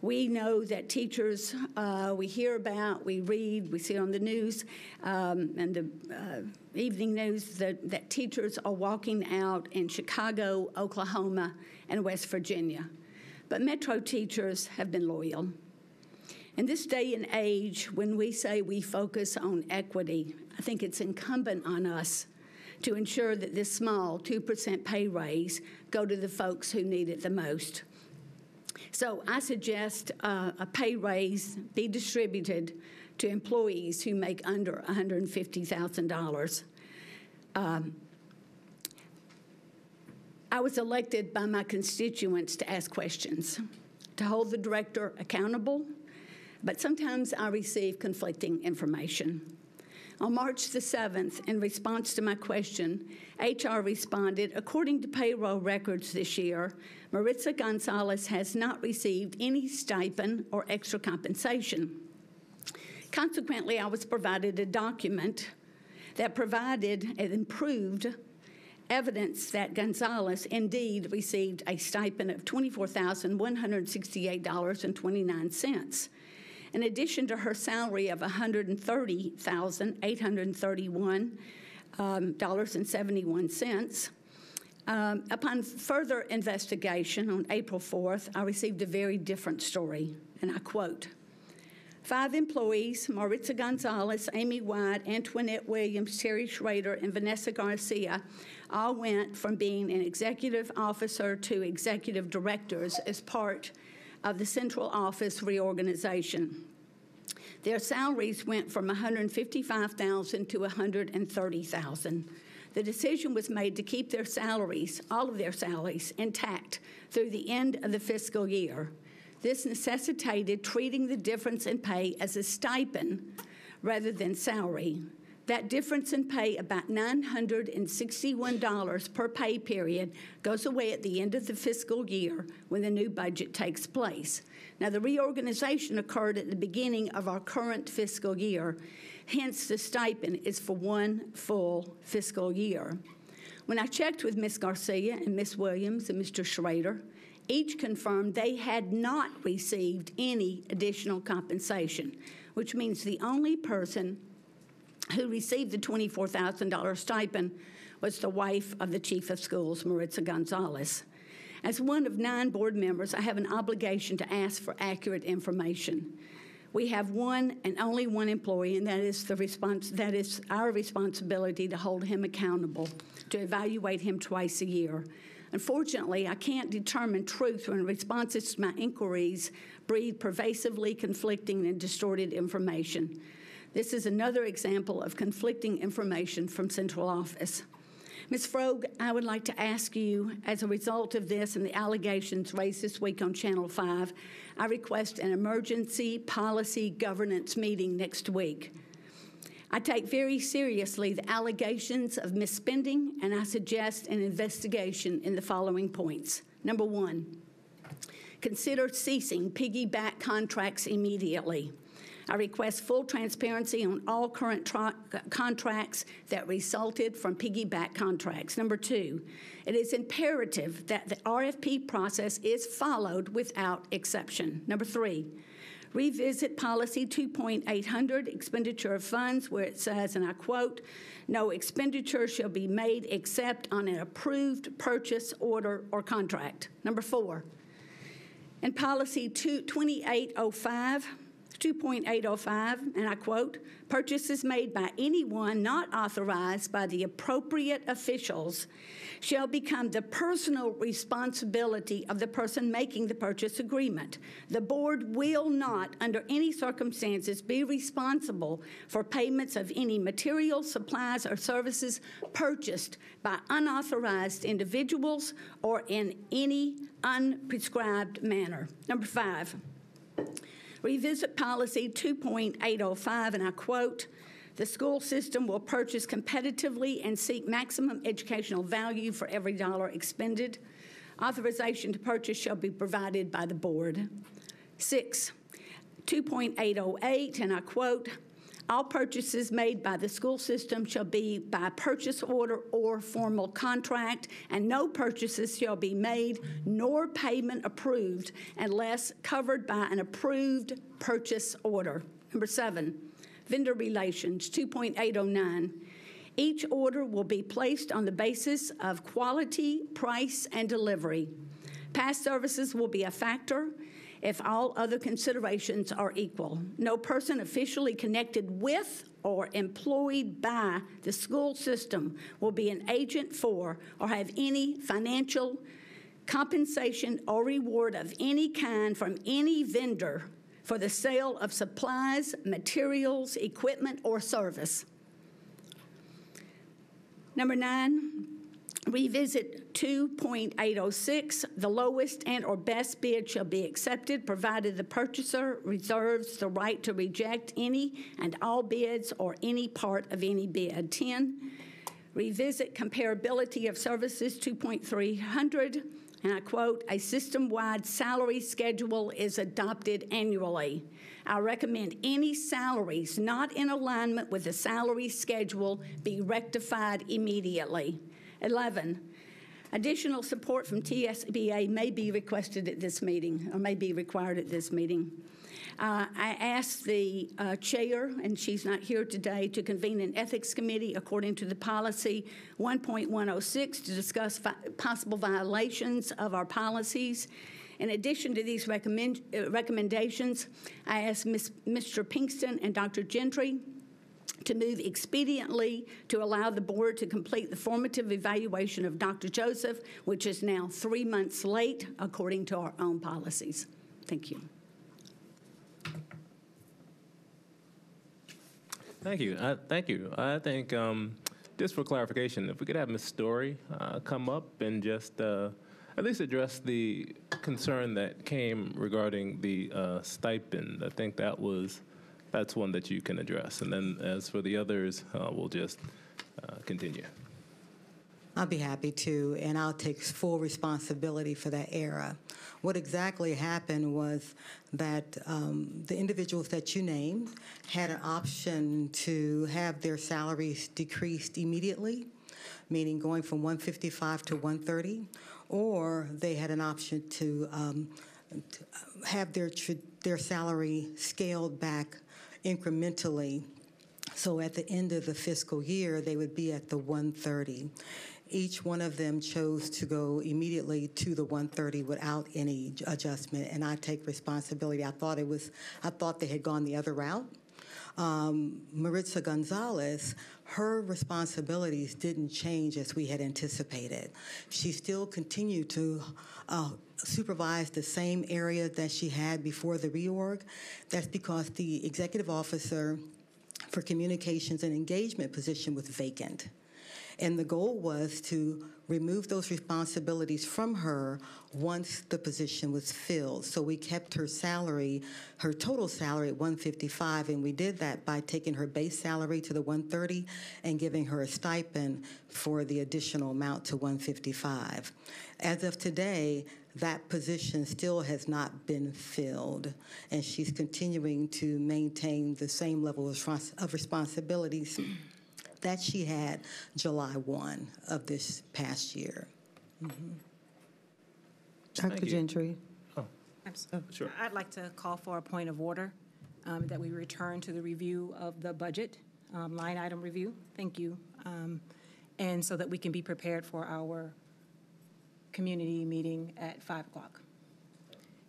we know that teachers, uh, we hear about, we read, we see on the news um, and the uh, evening news that, that teachers are walking out in Chicago, Oklahoma, and West Virginia. But Metro teachers have been loyal. In this day and age, when we say we focus on equity, I think it's incumbent on us to ensure that this small 2% pay raise go to the folks who need it the most. So I suggest uh, a pay raise be distributed to employees who make under $150,000. Um, I was elected by my constituents to ask questions, to hold the director accountable, but sometimes I receive conflicting information. On March the 7th, in response to my question, HR responded according to payroll records this year, Maritza Gonzalez has not received any stipend or extra compensation. Consequently, I was provided a document that provided and improved evidence that Gonzalez indeed received a stipend of $24,168.29 in addition to her salary of 130,831 um, dollars and 71 cents. Um, upon further investigation on April 4th, I received a very different story, and I quote Five employees, Maritza Gonzalez, Amy White, Antoinette Williams, Terry Schrader, and Vanessa Garcia, all went from being an executive officer to executive directors as part of the central office reorganization. Their salaries went from 155,000 to 130,000. The decision was made to keep their salaries, all of their salaries, intact through the end of the fiscal year. This necessitated treating the difference in pay as a stipend rather than salary. That difference in pay, about $961 per pay period, goes away at the end of the fiscal year when the new budget takes place. Now, the reorganization occurred at the beginning of our current fiscal year, hence, the stipend is for one full fiscal year. When I checked with Ms. Garcia and Ms. Williams and Mr. Schrader, each confirmed they had not received any additional compensation, which means the only person who received the $24,000 stipend was the wife of the chief of schools, Maritza Gonzalez. As one of nine board members, I have an obligation to ask for accurate information. We have one and only one employee, and that is the response. That is our responsibility to hold him accountable, to evaluate him twice a year. Unfortunately, I can't determine truth when responses to my inquiries breed pervasively conflicting and distorted information. This is another example of conflicting information from central office. Ms. Frogge, I would like to ask you, as a result of this and the allegations raised this week on Channel 5, I request an emergency policy governance meeting next week. I take very seriously the allegations of misspending, and I suggest an investigation in the following points. Number one, consider ceasing piggyback contracts immediately. I request full transparency on all current contracts that resulted from piggyback contracts. Number two, it is imperative that the RFP process is followed without exception. Number three, Revisit policy 2.800, expenditure of funds, where it says, and I quote, "No expenditure shall be made except on an approved purchase order or contract." Number four, in policy 2- 2805, 2.805, and I quote, "Purchases made by anyone not authorized by the appropriate officials shall become the personal responsibility of the person making the purchase agreement. The board will not, under any circumstances, be responsible for payments of any materials, supplies, or services purchased by unauthorized individuals or in any unprescribed manner." Number five, revisit policy 2.805, and I quote, "The school system will purchase competitively and seek maximum educational value for every dollar expended. Authorization to purchase shall be provided by the board." Six, 2.808, and I quote, "All purchases made by the school system shall be by purchase order or formal contract, and no purchases shall be made nor payment approved unless covered by an approved purchase order." Number seven, vendor relations, 2.809. Each order will be placed on the basis of quality, price, and delivery. Past services will be a factor if all other considerations are equal. No person officially connected with or employed by the school system will be an agent for or have any financial compensation or reward of any kind from any vendor for the sale of supplies, materials, equipment, or service. Number nine, revisit 2.806. The lowest and/or best bid shall be accepted, provided the purchaser reserves the right to reject any and all bids or any part of any bid. 10, revisit comparability of services 2.300. And I quote, "A system-wide salary schedule is adopted annually. I recommend any salaries not in alignment with the salary schedule be rectified immediately." 11, additional support from TSBA may be requested at this meeting, or may be required at this meeting. Uh, I asked the uh, chair, and she's not here today, to convene an ethics committee according to the policy 1.106 to discuss possible violations of our policies. In addition to these recommend, uh, recommendations, I asked Ms., Mr. Pinkston and Dr. Gentry to move expediently to allow the board to complete the formative evaluation of Dr. Joseph, which is now three months late according to our own policies. Thank you. Thank you. Uh, thank you. I think, um, just for clarification, if we could have Ms. Story uh, come up and just uh, at least address the concern that came regarding the uh, stipend. I think that was, that's one that you can address. And then as for the others, uh, we'll just uh, continue. I'll be happy to, and I'll take full responsibility for that era. What exactly happened was that um, the individuals that you named had an option to have their salaries decreased immediately, meaning going from 155 to 130, or they had an option to, um, to have their their salary scaled back incrementally so at the end of the fiscal year, they would be at the 130. Each one of them chose to go immediately to the 130 without any adjustment, and I take responsibility. I thought it was, I thought they had gone the other route. Um, Maritza Gonzalez, her responsibilities didn't change as we had anticipated. She still continued to uh, supervise the same area that she had before the reorg. That's because the executive officer for communications and engagement position was vacant. And the goal was to remove those responsibilities from her once the position was filled. So we kept her salary, her total salary at 155, and we did that by taking her base salary to the 130 and giving her a stipend for the additional amount to 155. As of today, that position still has not been filled, and she's continuing to maintain the same level of respons- of responsibilities that she had July 1 of this past year. Dr. Thank you. Gentry. I'm s- sure. I'd like to call for a point of order, um, that we return to the review of the budget, um, line item review. Thank you. Um, And so that we can be prepared for our community meeting at 5 o'clock.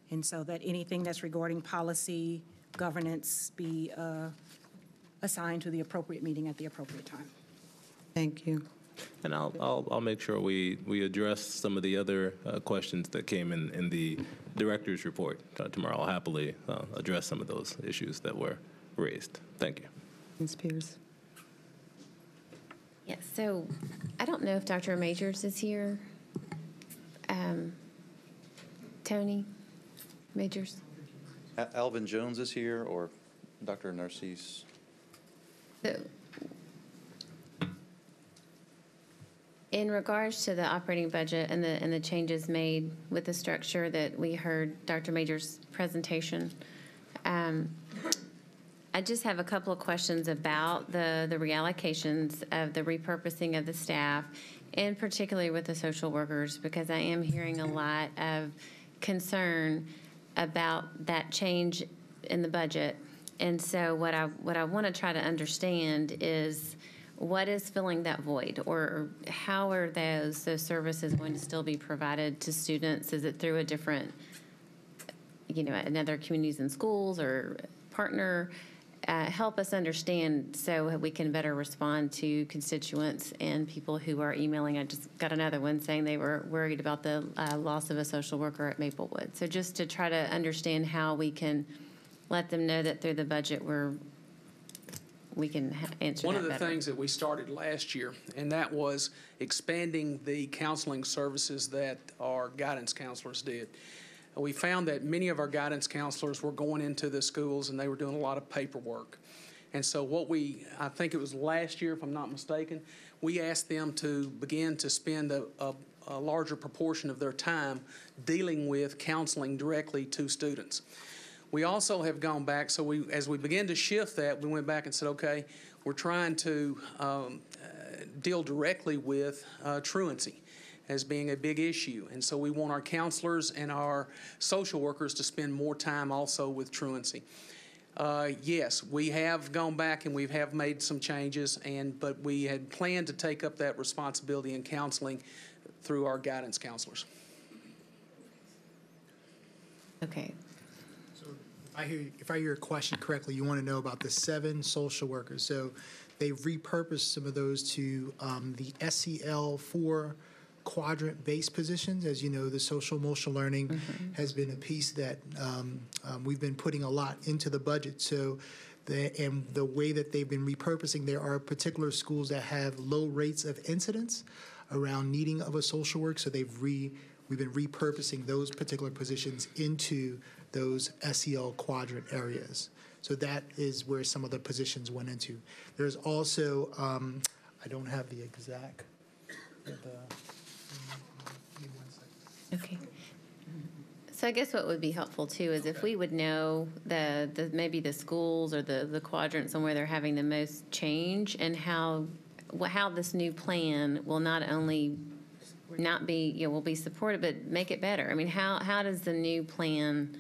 And so that anything that's regarding policy, governance be uh, assigned to the appropriate meeting at the appropriate time. Thank you. And I'll, I'll, I'll make sure we, we address some of the other uh, questions that came in, in the director's report uh, tomorrow. I'll happily uh, address some of those issues that were raised. Thank you. Ms. Pierce? Yes, so I don't know if Dr. Majors is here. Um, Tony Majors? Al- Alvin Jones is here, or Dr. Narcisse? In regards to the operating budget and the, and the changes made with the structure that we heard Dr. Major's presentation, um, I just have a couple of questions about the, the reallocations of the repurposing of the staff, and particularly with the social workers, because I am hearing a lot of concern about that change in the budget. And so what I, what I want to try to understand is what is filling that void? Or how are those, those services going to still be provided to students? Is it through a different you know, another communities and schools or partner, uh, help us understand so we can better respond to constituents and people who are emailing. I just got another one saying they were worried about the uh, loss of a social worker at Maplewood. So just to try to understand how we can let them know that through the budget we're we can ha- answer One of the better. things that we started last year, and that was expanding the counseling services that our guidance counselors did. We found that many of our guidance counselors were going into the schools and they were doing a lot of paperwork. And so what we, I think it was last year, if I'm not mistaken, we asked them to begin to spend a, a, a larger proportion of their time dealing with counseling directly to students. We also have gone back, so we, as we began to shift that, we went back and said, okay, we're trying to um, uh, deal directly with uh, truancy as being a big issue. And so we want our counselors and our social workers to spend more time also with truancy. Uh, yes, we have gone back and we have made some changes, and but we had planned to take up that responsibility in counseling through our guidance counselors. Okay. So if I hear, if I hear your question correctly, you want to know about the seven social workers. So they've repurposed some of those to um, the SEL four quadrant-based positions. As you know, the social emotional learning has been a piece that um, um, we've been putting a lot into the budget. So the, and the way that they've been repurposing, there are particular schools that have low rates of incidence around needing of a social work. So they've re, we've been repurposing those particular positions into those SEL quadrant areas. So that is where some of the positions went into. There's also, um, I don't have the exact, the, give me one second. Okay. So I guess what would be helpful too is if we would know the, the, maybe the schools or the, the quadrants on where they're having the most change and how, wh- how this new plan will not only not be, you know, will be supported, but make it better. I mean, how, how does the new plan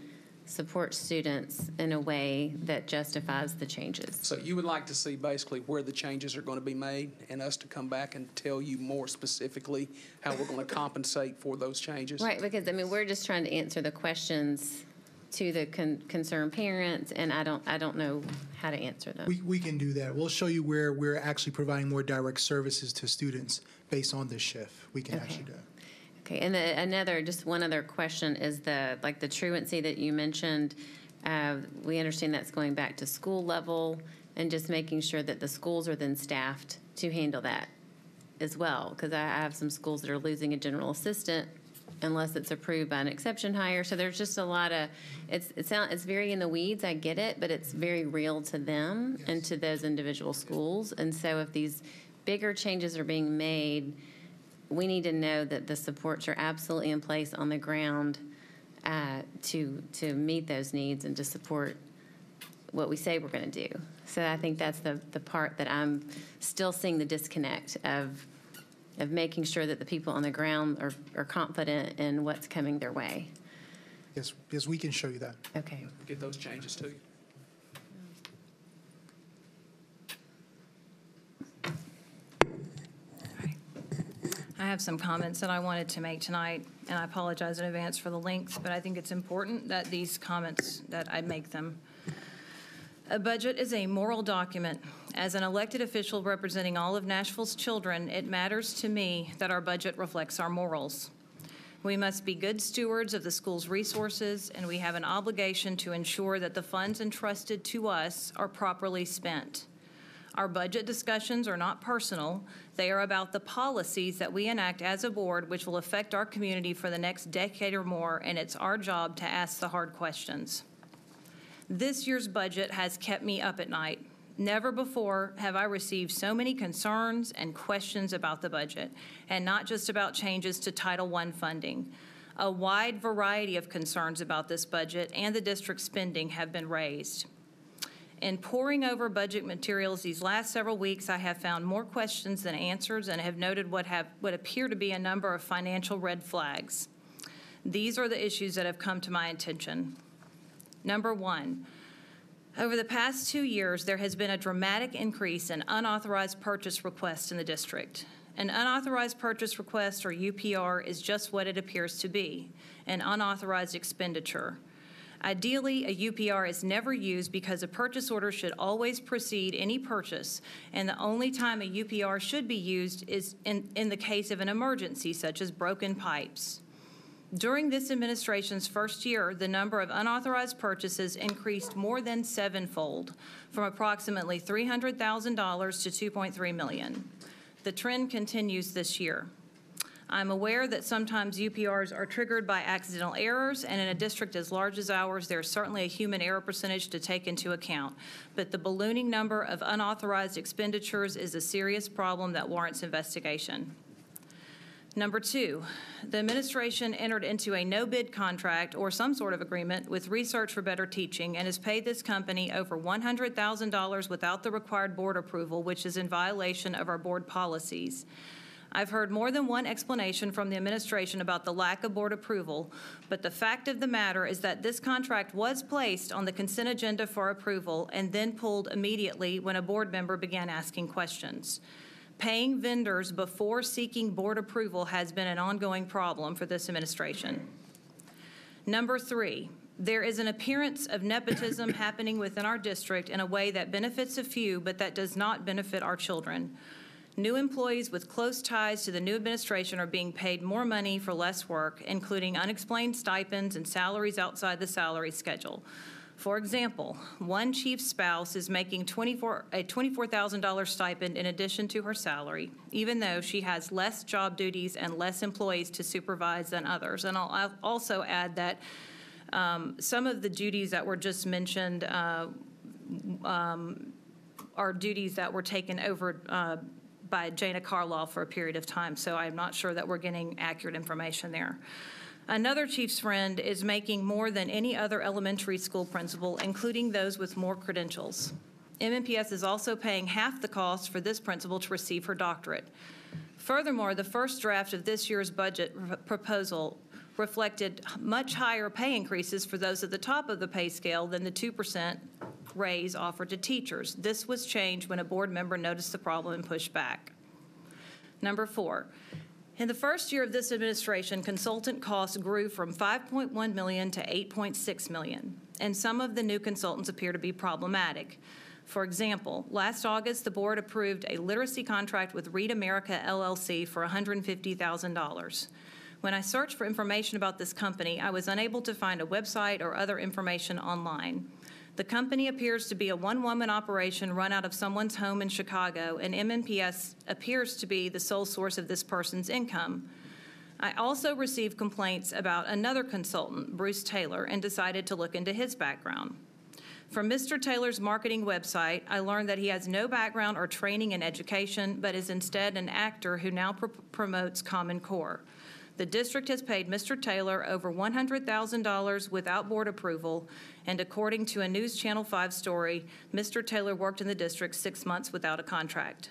support students in a way that justifies the changes? So you would like to see basically where the changes are going to be made and us to come back and tell you more specifically how we're going to compensate for those changes? Right, because, I mean, we're just trying to answer the questions to the con- concerned parents, and I don't, I don't know how to answer them. We, we can do that. We'll show you where we're actually providing more direct services to students based on this shift. We can Okay. actually do that. Okay, and the, another, just one other question is the, like the truancy that you mentioned. Uh, we understand that's going back to school level and just making sure that the schools are then staffed to handle that as well. Because I have some schools that are losing a general assistant unless it's approved by an exception hire. So there's just a lot of, it's, it it's very in the weeds, I get it, but it's very real to them and to those individual schools. And so if these bigger changes are being made, we need to know that the supports are absolutely in place on the ground uh, to, to meet those needs and to support what we say we're going to do. So I think that's the, the part that I'm still seeing the disconnect of, of making sure that the people on the ground are, are confident in what's coming their way. Yes, yes, we can show you that. Okay. Get those changes to you. I have some comments that I wanted to make tonight, and I apologize in advance for the length, but I think it's important that these comments, that I make them. A budget is a moral document. As an elected official representing all of Nashville's children, it matters to me that our budget reflects our morals. We must be good stewards of the school's resources, and we have an obligation to ensure that the funds entrusted to us are properly spent. Our budget discussions are not personal. They are about the policies that we enact as a board which will affect our community for the next decade or more, and it's our job to ask the hard questions. This year's budget has kept me up at night. Never before have I received so many concerns and questions about the budget, and not just about changes to Title I funding. A wide variety of concerns about this budget and the district's spending have been raised. In poring over budget materials these last several weeks, I have found more questions than answers and have noted what have, what appear to be a number of financial red flags. These are the issues that have come to my attention. Number one, over the past two years, there has been a dramatic increase in unauthorized purchase requests in the district. An unauthorized purchase request, or UPR, is just what it appears to be, an unauthorized expenditure. Ideally, a UPR is never used because a purchase order should always precede any purchase, and the only time a UPR should be used is in, in the case of an emergency, such as broken pipes. During this administration's first year, the number of unauthorized purchases increased more than sevenfold, from approximately $300,000 to 2.3 million. The trend continues this year. I'm aware that sometimes UPRs are triggered by accidental errors, and in a district as large as ours, there's certainly a human error percentage to take into account. But the ballooning number of unauthorized expenditures is a serious problem that warrants investigation. Number two, the administration entered into a no-bid contract or some sort of agreement with Research for Better Teaching and has paid this company over $100,000 without the required board approval, which is in violation of our board policies. I've heard more than one explanation from the administration about the lack of board approval, but the fact of the matter is that this contract was placed on the consent agenda for approval and then pulled immediately when a board member began asking questions. Paying vendors before seeking board approval has been an ongoing problem for this administration. Number three, there is an appearance of nepotism happening within our district in a way that benefits a few, but that does not benefit our children. New employees with close ties to the new administration are being paid more money for less work, including unexplained stipends and salaries outside the salary schedule. For example, one chief's spouse is making 24, a $24,000 stipend in addition to her salary, even though she has less job duties and less employees to supervise than others. And I'll I'll also add that um, some of the duties that were just mentioned uh, um, are duties that were taken over uh, by Jana Carlaw for a period of time, so I'm not sure that we're getting accurate information there. Another chief's friend is making more than any other elementary school principal, including those with more credentials. MNPS is also paying half the cost for this principal to receive her doctorate. Furthermore, the first draft of this year's budget proposal reflected much higher pay increases for those at the top of the pay scale than the 2% raise offered to teachers. This was changed when a board member noticed the problem and pushed back. Number four, in the first year of this administration, consultant costs grew from 5.1 million to 8.6 million, and some of the new consultants appear to be problematic. For example, last August, the board approved a literacy contract with Read America LLC for $150,000. When I searched for information about this company, I was unable to find a website or other information online. The company appears to be a one-woman operation run out of someone's home in Chicago, and MNPS appears to be the sole source of this person's income. I also received complaints about another consultant, Bruce Taylor, and decided to look into his background. From Mr. Taylor's marketing website, I learned that he has no background or training in education, but is instead an actor who now pr- promotes Common Core. The district has paid Mr. Taylor over $100,000 without board approval, and according to a News Channel 5 story, Mr. Taylor worked in the district six months without a contract.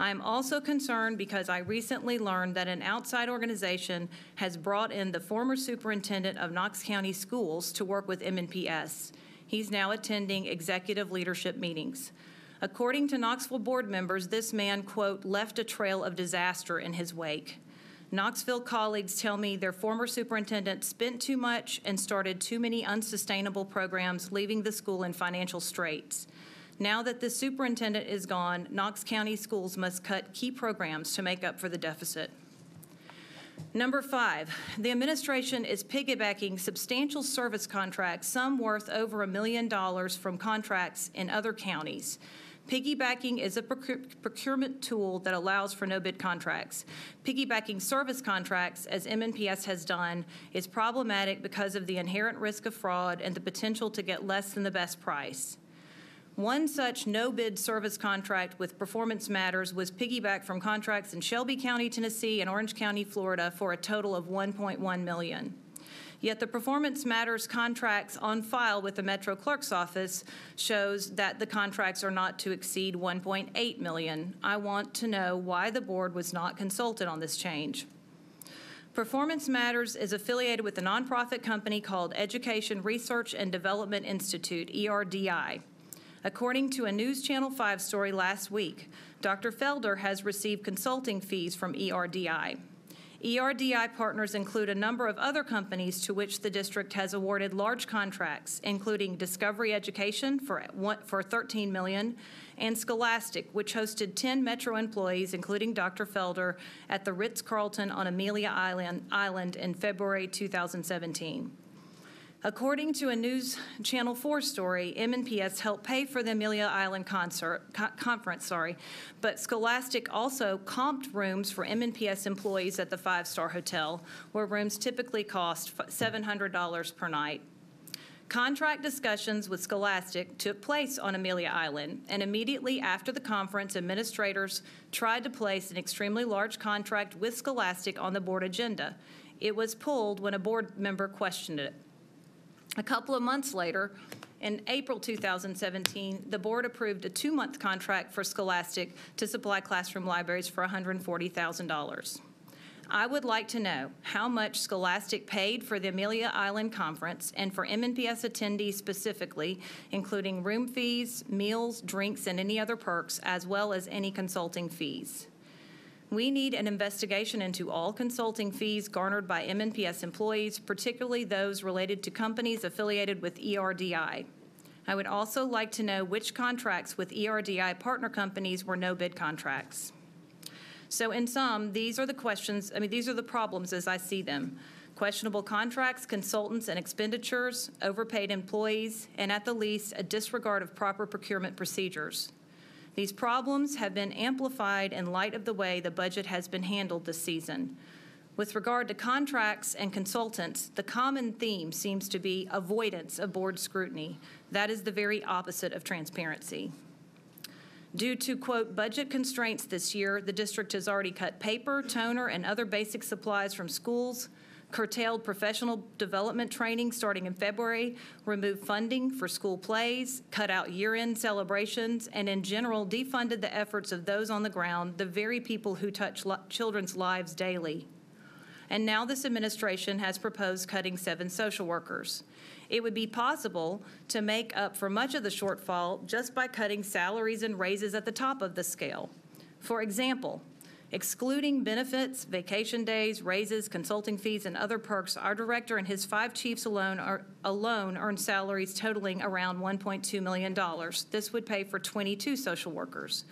I am also concerned because I recently learned that an outside organization has brought in the former superintendent of Knox County Schools to work with MNPS. He's now attending executive leadership meetings. According to Knoxville board members, this man, quote, left a trail of disaster in his wake. Knoxville colleagues tell me their former superintendent spent too much and started too many unsustainable programs, leaving the school in financial straits. Now that the superintendent is gone, Knox County schools must cut key programs to make up for the deficit. Number five, the administration is piggybacking substantial service contracts, some worth over a million dollars from contracts in other counties. Piggybacking is a procure- procurement tool that allows for no bid contracts. Piggybacking service contracts, as MNPS has done, is problematic because of the inherent risk of fraud and the potential to get less than the best price. One such no-bid service contract with Performance Matters was piggybacked from contracts in Shelby County, Tennessee, and Orange County, Florida, for a total of 1.1 million. Yet the Performance Matters contracts on file with the Metro Clerk's Office shows that the contracts are not to exceed 1.8 million. I want to know why the board was not consulted on this change. Performance Matters is affiliated with a nonprofit company called Education Research and Development Institute, ERDI. According to a News Channel 5 story last week, Dr. Felder has received consulting fees from ERDI. ERDI partners include a number of other companies to which the district has awarded large contracts, including Discovery Education for, one, for 13 million and Scholastic, which hosted 10 Metro employees, including Dr. Felder, at the Ritz-Carlton on Amelia Island, Island in February 2017. According to a News Channel 4 story, MNPS helped pay for the Amelia Island concert, co- conference, sorry, but Scholastic also comped rooms for MNPS employees at the five-star hotel, where rooms typically cost $700 per night. Contract discussions with Scholastic took place on Amelia Island, and immediately after the conference, administrators tried to place an extremely large contract with Scholastic on the board agenda. It was pulled when a board member questioned it. A couple of months later, in April 2017, the board approved a two-month contract for Scholastic to supply classroom libraries for $140,000. I would like to know how much Scholastic paid for the Amelia Island Conference and for MNPS attendees specifically, including room fees, meals, drinks, and any other perks, as well as any consulting fees. We need an investigation into all consulting fees garnered by MNPS employees, particularly those related to companies affiliated with ERDI. I would also like to know which contracts with ERDI partner companies were no-bid contracts. So in sum, these are the questions, I mean, these are the problems as I see them. Questionable contracts, consultants, and expenditures, overpaid employees, and at the least, a disregard of proper procurement procedures. These problems have been amplified in light of the way the budget has been handled this season. With regard to contracts and consultants, the common theme seems to be avoidance of board scrutiny. That is the very opposite of transparency. Due to, quote, budget constraints this year, the district has already cut paper, toner, and other basic supplies from schools, curtailed professional development training starting in February, removed funding for school plays, cut out year-end celebrations, and in general defunded the efforts of those on the ground, the very people who touch children's lives daily. And now this administration has proposed cutting seven social workers. It would be possible to make up for much of the shortfall just by cutting salaries and raises at the top of the scale. For example, excluding benefits, vacation days, raises, consulting fees, and other perks, our director and his five chiefs alone are, alone earn salaries totaling around $1.2 million. This would pay for 22 social workers.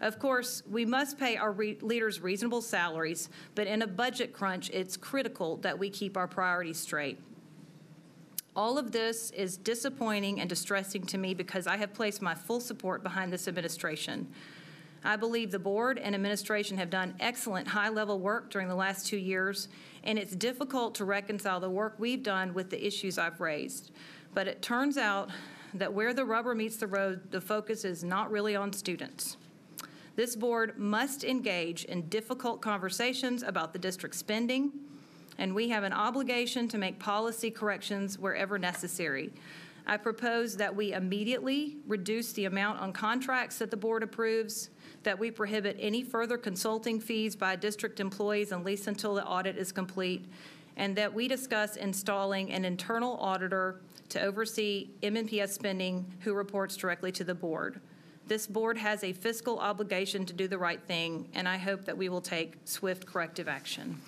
Of course, we must pay our re- leaders reasonable salaries, but in a budget crunch, it's critical that we keep our priorities straight. All of this is disappointing and distressing to me because I have placed my full support behind this administration. I believe the board and administration have done excellent high-level work during the last two years, and it's difficult to reconcile the work we've done with the issues I've raised. But it turns out that where the rubber meets the road, the focus is not really on students. This board must engage in difficult conversations about the district's spending, and we have an obligation to make policy corrections wherever necessary. I propose that we immediately reduce the amount on contracts that the board approves, that we prohibit any further consulting fees by district employees at least until the audit is complete, and that we discuss installing an internal auditor to oversee MNPS spending who reports directly to the board. This board has a fiscal obligation to do the right thing, and I hope that we will take swift corrective action.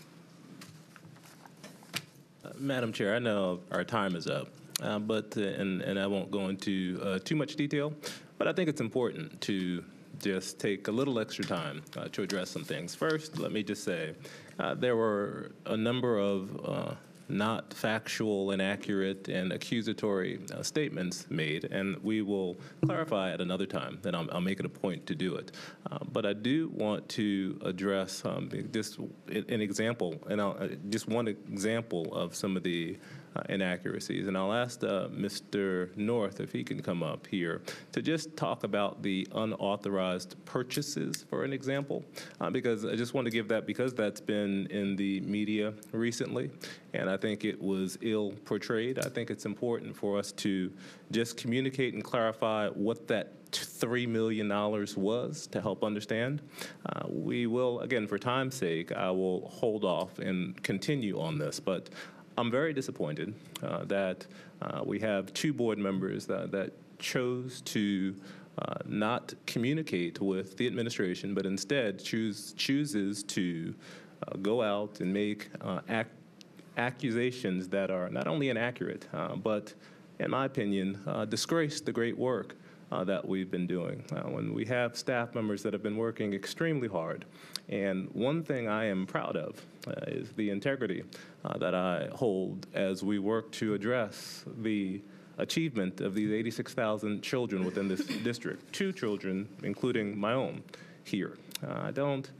Madam Chair, I know our time is up, uh, but, uh, and, and I won't go into uh, too much detail, but I think it's important to just take a little extra time uh, to address some things. First, let me just say, uh, there were a number of uh, not factual, inaccurate, and accusatory uh, statements made, and we will clarify at another time, and I'll, I'll make it a point to do it. Uh, but I do want to address um, just an example, and I'll, uh, just one example of some of the uh, inaccuracies. And I'll ask uh, Mr. North if he can come up here to just talk about the unauthorized purchases, for an example, uh, because I just want to give that because that's been in the media recently, and I think it was ill portrayed. I think it's important for us to just communicate and clarify what that $3 million was to help understand. Uh, we will, again, for time's sake, I will hold off and continue on this, but I'm very disappointed uh, that uh, we have two board members that, that chose to uh, not communicate with the administration, but instead choose, chooses to uh, go out and make uh, ac- accusations that are not only inaccurate, uh, but, in my opinion, disgrace the great work that we've been doing. When we have staff members that have been working extremely hard, and one thing I am proud of is the integrity uh, that I hold as we work to address the achievement of these 86,000 children within this district. Two children, including my own, here. Uh, I don't.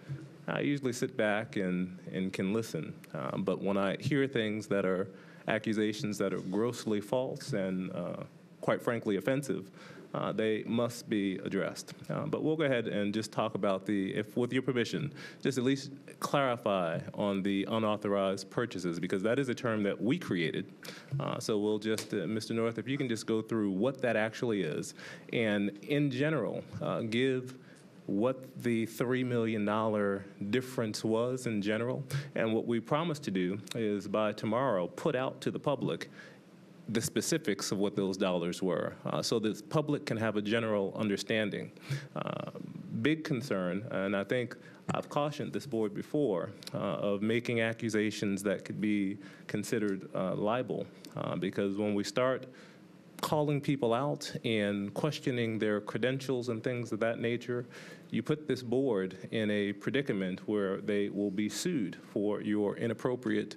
I usually sit back and, and can listen, uh, but when I hear things that are accusations that are grossly false and, uh, quite frankly, offensive, uh, they must be addressed. Uh, but we'll go ahead and just talk about the, if with your permission, just at least clarify on the unauthorized purchases because that is a term that we created. Uh, so we'll just, uh, Mr. North, if you can just go through what that actually is, and in general, uh, give what the $3 million difference was in general. And what we promise to do is by tomorrow, put out to the public the specifics of what those dollars were uh, so the public can have a general understanding. Uh, big concern, and I think I've cautioned this board before uh, of making accusations that could be considered uh, libel uh, because when we start calling people out and questioning their credentials and things of that nature, you put this board in a predicament where they will be sued for your inappropriate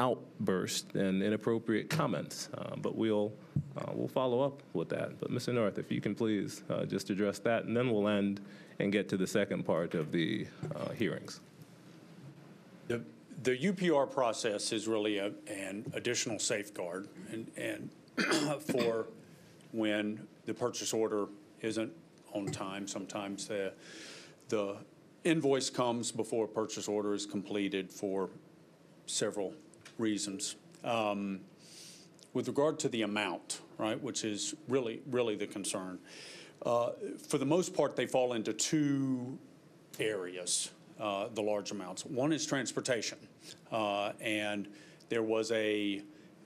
outburst and inappropriate comments. Uh, but we'll uh, we'll follow up with that. But Mr. North, if you can please uh, just address that, and then we'll end and get to the second part of the uh, hearings. The, the UPR process is really a, an additional safeguard and, and for when the purchase order isn't on time. Sometimes the, the invoice comes before a purchase order is completed for several reasons. Um, With regard to the amount, right, which is really, really the concern, uh, for the most part, they fall into two areas, uh, the large amounts. One is transportation, uh, and there was a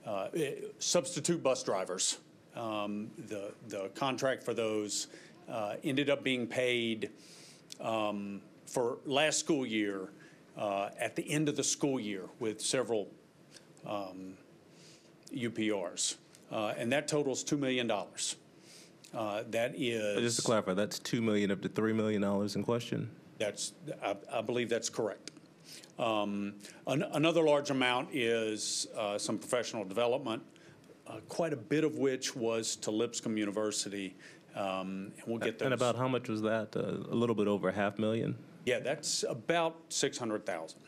uh, substitute bus drivers. Um, The, the contract for those uh, ended up being paid um, for last school year, uh, at the end of the school year with several um, UPRs. Uh, And that totals $2 million. Uh, That is. Just to clarify, that's two million of the three million dollars in question. That's, I, I believe that's correct. Um, an, another large amount is uh, some professional development, uh, quite a bit of which was to Lipscomb University. Um, and we'll get those. And about how much was that? Uh, a little bit over half million. Yeah, that's about six hundred thousand.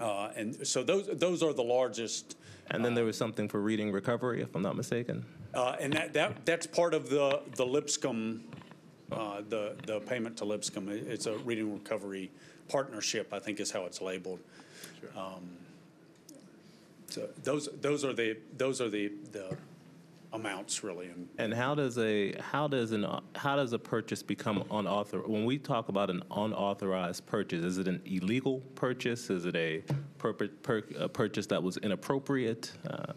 Uh, and so those those are the largest. And then there was something for reading recovery, if I'm not mistaken. Uh, and that, that that's part of the the Lipscomb, uh, the the payment to Lipscomb. It's a reading recovery partnership, I think is how it's labeled. Um, so those those are the those are the the amounts, really. And And how does a, how does an, how does a purchase become unauthorized? When we talk about an unauthorized purchase, is it an illegal purchase? Is it a purpo- per- a purchase that was inappropriate? Uh,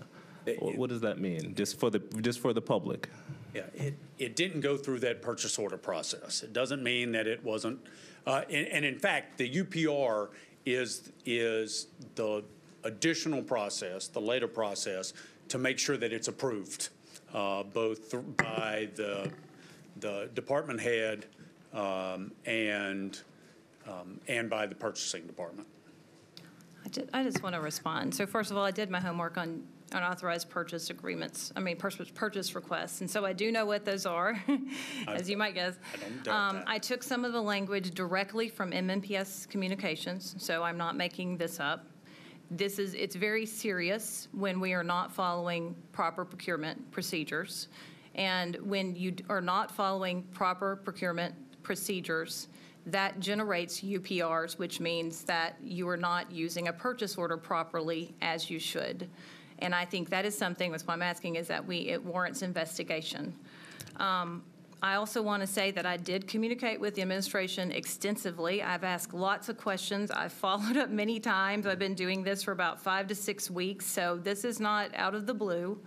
wh- What does that mean, just for the, just for the public? Yeah, it, it didn't go through that purchase order process. It doesn't mean that it wasn't, uh, and, and in fact, the UPR is, is the additional process, the later process, to make sure that it's approved, uh, both th- by the, the department head, um, and, um, and by the purchasing department. I ju- I just want to respond. So first of all, I did my homework on unauthorized purchase agreements, I mean, purchase purchase requests, and so I do know what those are, as you might guess. I don't doubt Um, that. I took some of the language directly from MNPS Communications, so I'm not making this up. This is, it's very serious when we are not following proper procurement procedures. And when you are not following proper procurement procedures, that generates UPRs, which means that you are not using a purchase order properly as you should. And I think that is something, that's why I'm asking, is that we, it warrants investigation. Um, I also want to say that I did communicate with the administration extensively. I've asked lots of questions. I've followed up many times. I've been doing this for about five to six weeks, so this is not out of the blue.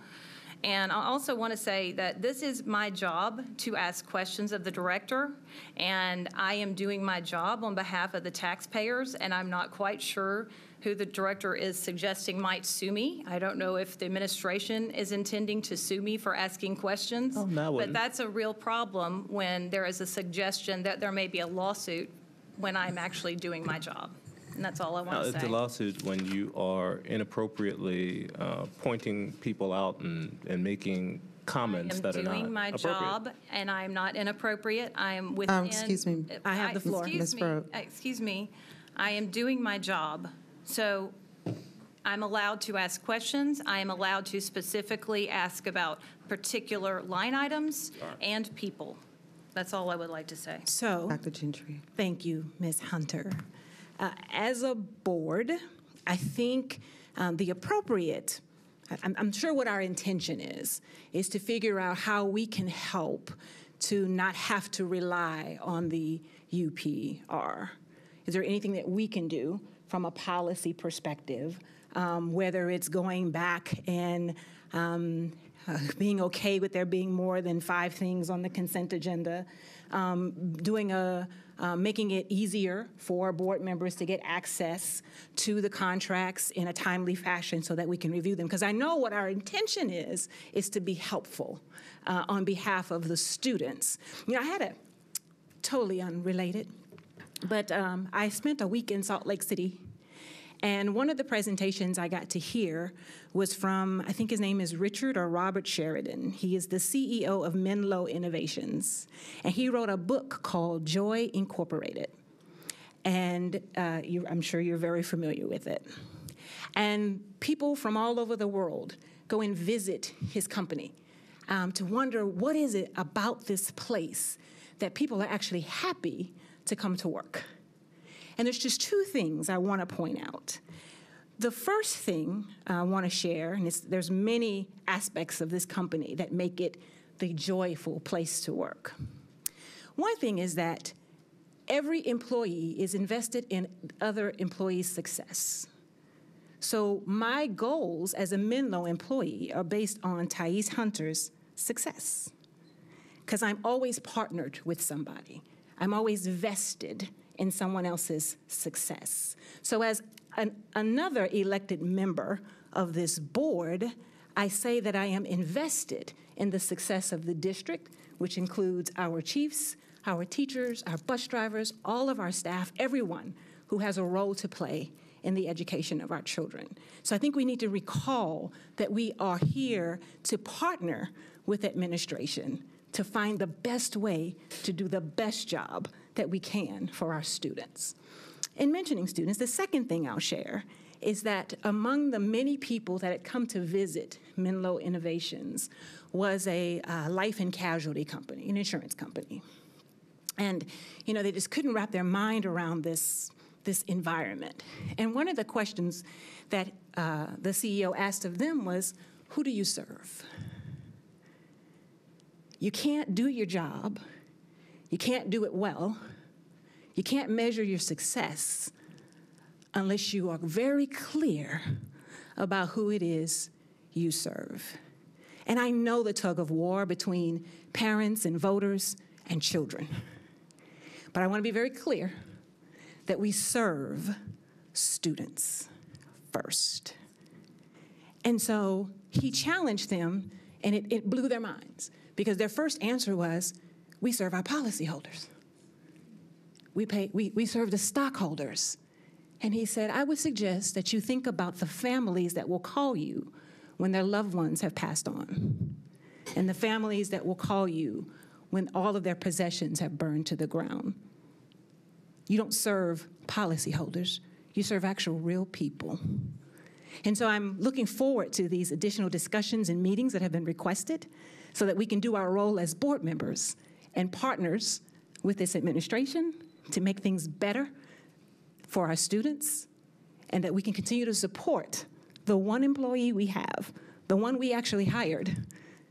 And I also want to say that this is my job to ask questions of the director, and I am doing my job on behalf of the taxpayers, and I'm not quite sure who the director is suggesting might sue me. I don't know if the administration is intending to sue me for asking questions. Oh, no, But wouldn't. that's a real problem when there is a suggestion that there may be a lawsuit when I'm actually doing my job. And that's all I want to it's say. a lawsuit when you are inappropriately uh, pointing people out and, and making comments that are I'm not doing my job, and I'm not inappropriate. I am within. Um, excuse me. I have the floor. Excuse Ms. me, Frogge. uh, excuse me. I am doing my job. So I'm allowed to ask questions. I am allowed to specifically ask about particular line items and people. That's all I would like to say. So, Dr. Gentry. thank you, Ms. Hunter. Uh, As a board, I think um, the appropriate, I- I'm, I'm sure what our intention is, is to figure out how we can help to not have to rely on the UPR. Is there anything that we can do from a policy perspective, um, whether it's going back and um, uh, being okay with there being more than five things on the consent agenda, um, doing a, uh, making it easier for board members to get access to the contracts in a timely fashion so that we can review them. Because I know what our intention is, is to be helpful uh, on behalf of the students. You know, I had a totally unrelated, but um, I spent a week in Salt Lake City and one of the presentations I got to hear was from, I think his name is Richard or Robert Sheridan. He is the CEO of Menlo Innovations. And he wrote a book called Joy Incorporated. And uh, you, I'm sure you're very familiar with it. And people from all over the world go and visit his company um, to wonder what is it about this place that people are actually happy to come to work. And there's just two things I want to point out. The first thing I want to share, and there's many aspects of this company that make it the joyful place to work. One thing is that every employee is invested in other employees' success. So my goals as a Menlo employee are based on Tyese Hunter's success. Because I'm always partnered with somebody. I'm always vested in someone else's success. So as an, another elected member of this board, I say that I am invested in the success of the district, which includes our chiefs, our teachers, our bus drivers, all of our staff, everyone who has a role to play in the education of our children. So I think we need to recall that we are here to partner with administration to find the best way to do the best job that we can for our students. In mentioning students, the second thing I'll share is that among the many people that had come to visit Menlo Innovations was a uh, life and casualty company, an insurance company. And, you know, they just couldn't wrap their mind around this, this environment. And one of the questions that uh, the CEO asked of them was, who do you serve? You can't do your job, you can't do it well, you can't measure your success unless you are very clear about who it is you serve. And I know the tug of war between parents and voters and children. But I want to be very clear that we serve students first. And so he challenged them, and it, it blew their minds because their first answer was, We serve our policyholders. We, pay, we, we serve the stockholders. And he said, I would suggest that you think about the families that will call you when their loved ones have passed on, and the families that will call you when all of their possessions have burned to the ground. You don't serve policyholders, you serve actual real people. And so I'm looking forward to these additional discussions and meetings that have been requested so that we can do our role as board members and partners with this administration to make things better for our students and that we can continue to support the one employee we have, the one we actually hired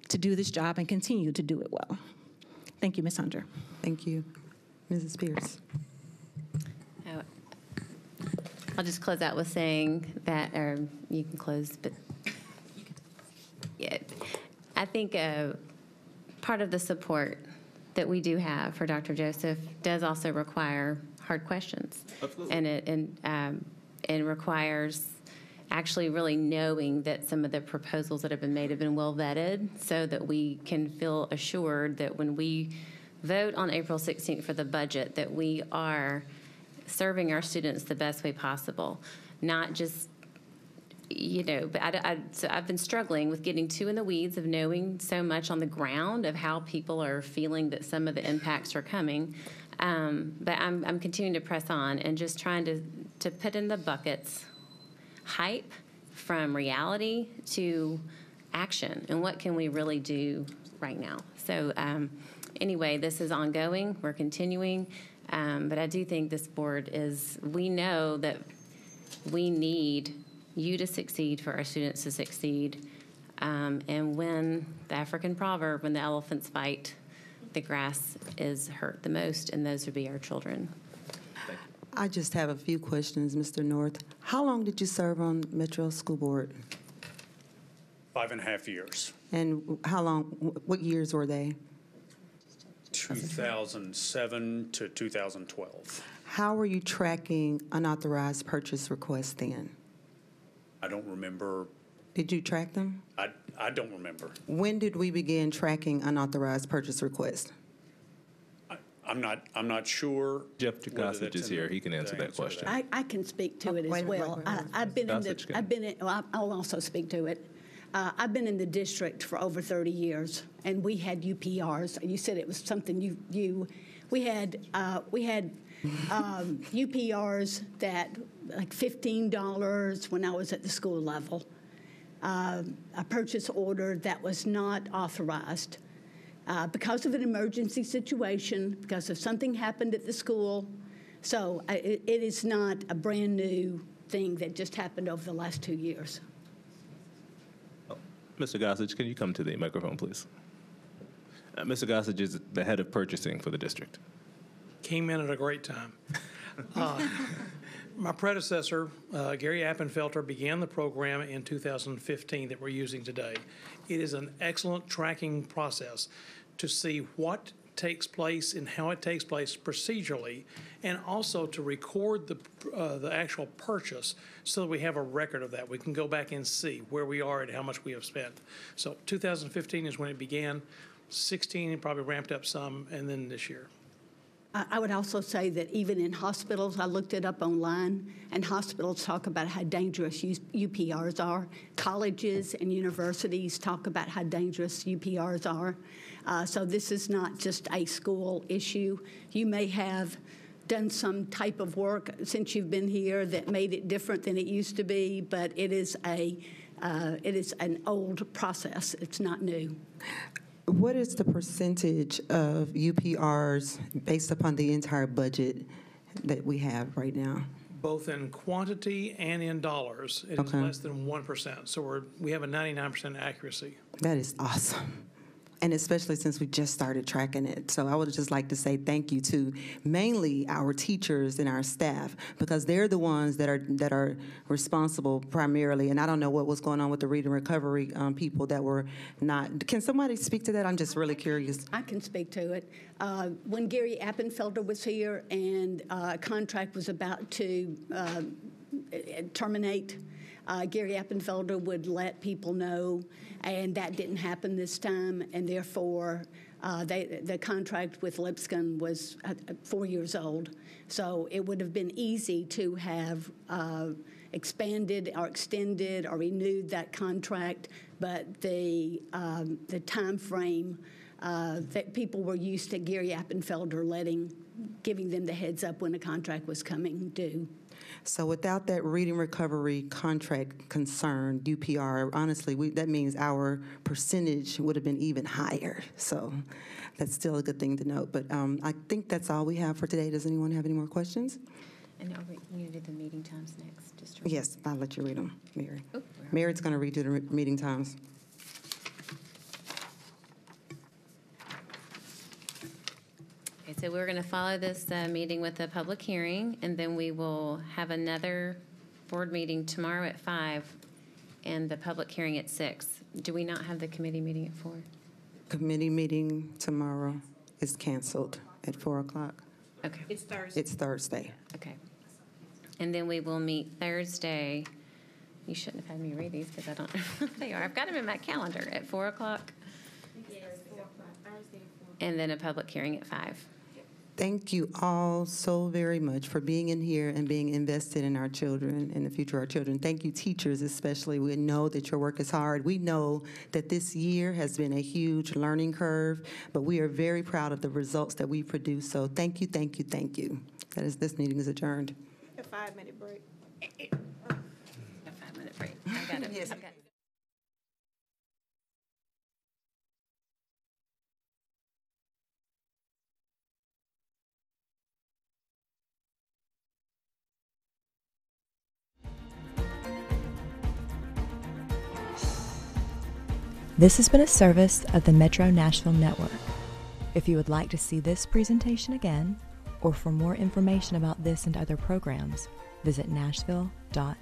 to do this job and continue to do it well. Thank you, Ms. Hunter. Thank you. Mrs. Pierce. Oh, I'll just close out with saying that, or you can close, but, yeah, I think uh, part of the support that we do have for Dr. Joseph does also require hard questions. And it, and, um, and requires actually really knowing that some of the proposals that have been made have been well vetted so that we can feel assured that when we vote on April 16th for the budget, that we are serving our students the best way possible, not just you know, but I, I, so I've been struggling with getting too in the weeds of knowing so much on the ground of how people are feeling that some of the impacts are coming. Um, but I'm, I'm continuing to press on and just trying to, to put in the buckets hype from reality to action and what can we really do right now. So um, anyway, this is ongoing. We're continuing. Um, but I do think this board is, we know that we need you to succeed for our students to succeed. Um, and when the African proverb, when the elephants fight, the grass is hurt the most, and those would be our children. I just have a few questions, Mr. North. How long did you serve on Metro School Board? Five and a half years. And how long, what years were they? 2007 to 2012. How were you tracking unauthorized purchase requests then? I don't remember, Did you track them? I, I don't remember. When did we begin tracking unauthorized purchase requests? I'm not, I'm not sure. Jeff whether Gossage is here. He can answer that question. I, I can speak to Oh, it as a minute, well. wait a minute. I- I've been in the, Gossage can. I've been in, well, I'll also speak to it. Uh, I've been in the district for over 30 years, and we had UPRs. You said it was something you, you, we had, uh, we had um, UPRs that, like $15 when I was at the school level. Um, A purchase order that was not authorized. uh, because of an emergency situation, because of something happened at the school. So I- it, it is not a brand-new thing that just happened over the last two years. Mr. Gossage, can you come to the microphone, please? Uh, Mr. Gossage is the head of purchasing for the district. Came in at a great time. Uh, My predecessor, uh, Gary Appenfelter, began the program in 2015 that we're using today. It is an excellent tracking process to see what takes place and how it takes place procedurally, and also to record the, uh, the actual purchase so that we have a record of that. We can go back and see where we are and how much we have spent. So 2015 is when it began. 16 it probably ramped up some, and then this year. I would also say that even in hospitals, I looked it up online, and hospitals talk about how dangerous UPRs are. Colleges and universities talk about how dangerous UPRs are. Uh, So this is not just a school issue. You may have done some type of work since you've been here that made it different than it used to be, but it is a, uh, it is an old process. It's not new. What is the percentage of UPRs based upon the entire budget that we have right now? both in quantity and in dollars. It is Okay. less than 1%. So we're, we have a 99% accuracy. That is awesome. And especially since we just started tracking it. So I would just like to say thank you to mainly our teachers and our staff because they're the ones that are that are responsible primarily. And I don't know what was going on with the reading recovery um, people that were not. Can somebody speak to that? I'm just really curious. I can speak to it. Uh, When Gary Appenfelder was here and uh, contract was about to uh, terminate, uh, Gary Appenfelder would let people know, and that didn't happen this time, and therefore, uh, they, the contract with Lipscomb was uh, four years old. So it would have been easy to have uh, expanded or extended or renewed that contract, but the, um, the timeframe uh, that people were used to Gary Appenfelder letting, giving them the heads up when a contract was coming due. So without that reading recovery contract concern, UPR, honestly, we, that means our percentage would have been even higher. So that's still a good thing to note. But um, I think that's all we have for today. Does anyone have any more questions? And are we going to do the meeting times next? Just Yes, I'll let you read them, Mary. Oh, Mary's going to read you the meeting times. Okay, so we're going to follow this uh, meeting with a public hearing, and then we will have another board meeting tomorrow at five and the public hearing at six. Do we not have the committee meeting at four? Committee meeting tomorrow is canceled at 4 o'clock. Okay, It's Thursday. It's Thursday. okay. And then we will meet Thursday. You shouldn't have had me read these because I don't know what they are. I've got them in my calendar at four o'clock. Yes, four o'clock Thursday. And then a public hearing at five. Thank you all so very much for being in here and being invested in our children and the future of our children. Thank you, teachers, especially. We know that your work is hard. We know that this year has been a huge learning curve, but we are very proud of the results that we produce. So thank you, thank you, thank you. That is, this meeting is adjourned. A five-minute break. A five-minute break. I got it. Yes. This has been a service of the Metro Nashville Network. If you would like to see this presentation again, or for more information about this and other programs, visit nashville.gov.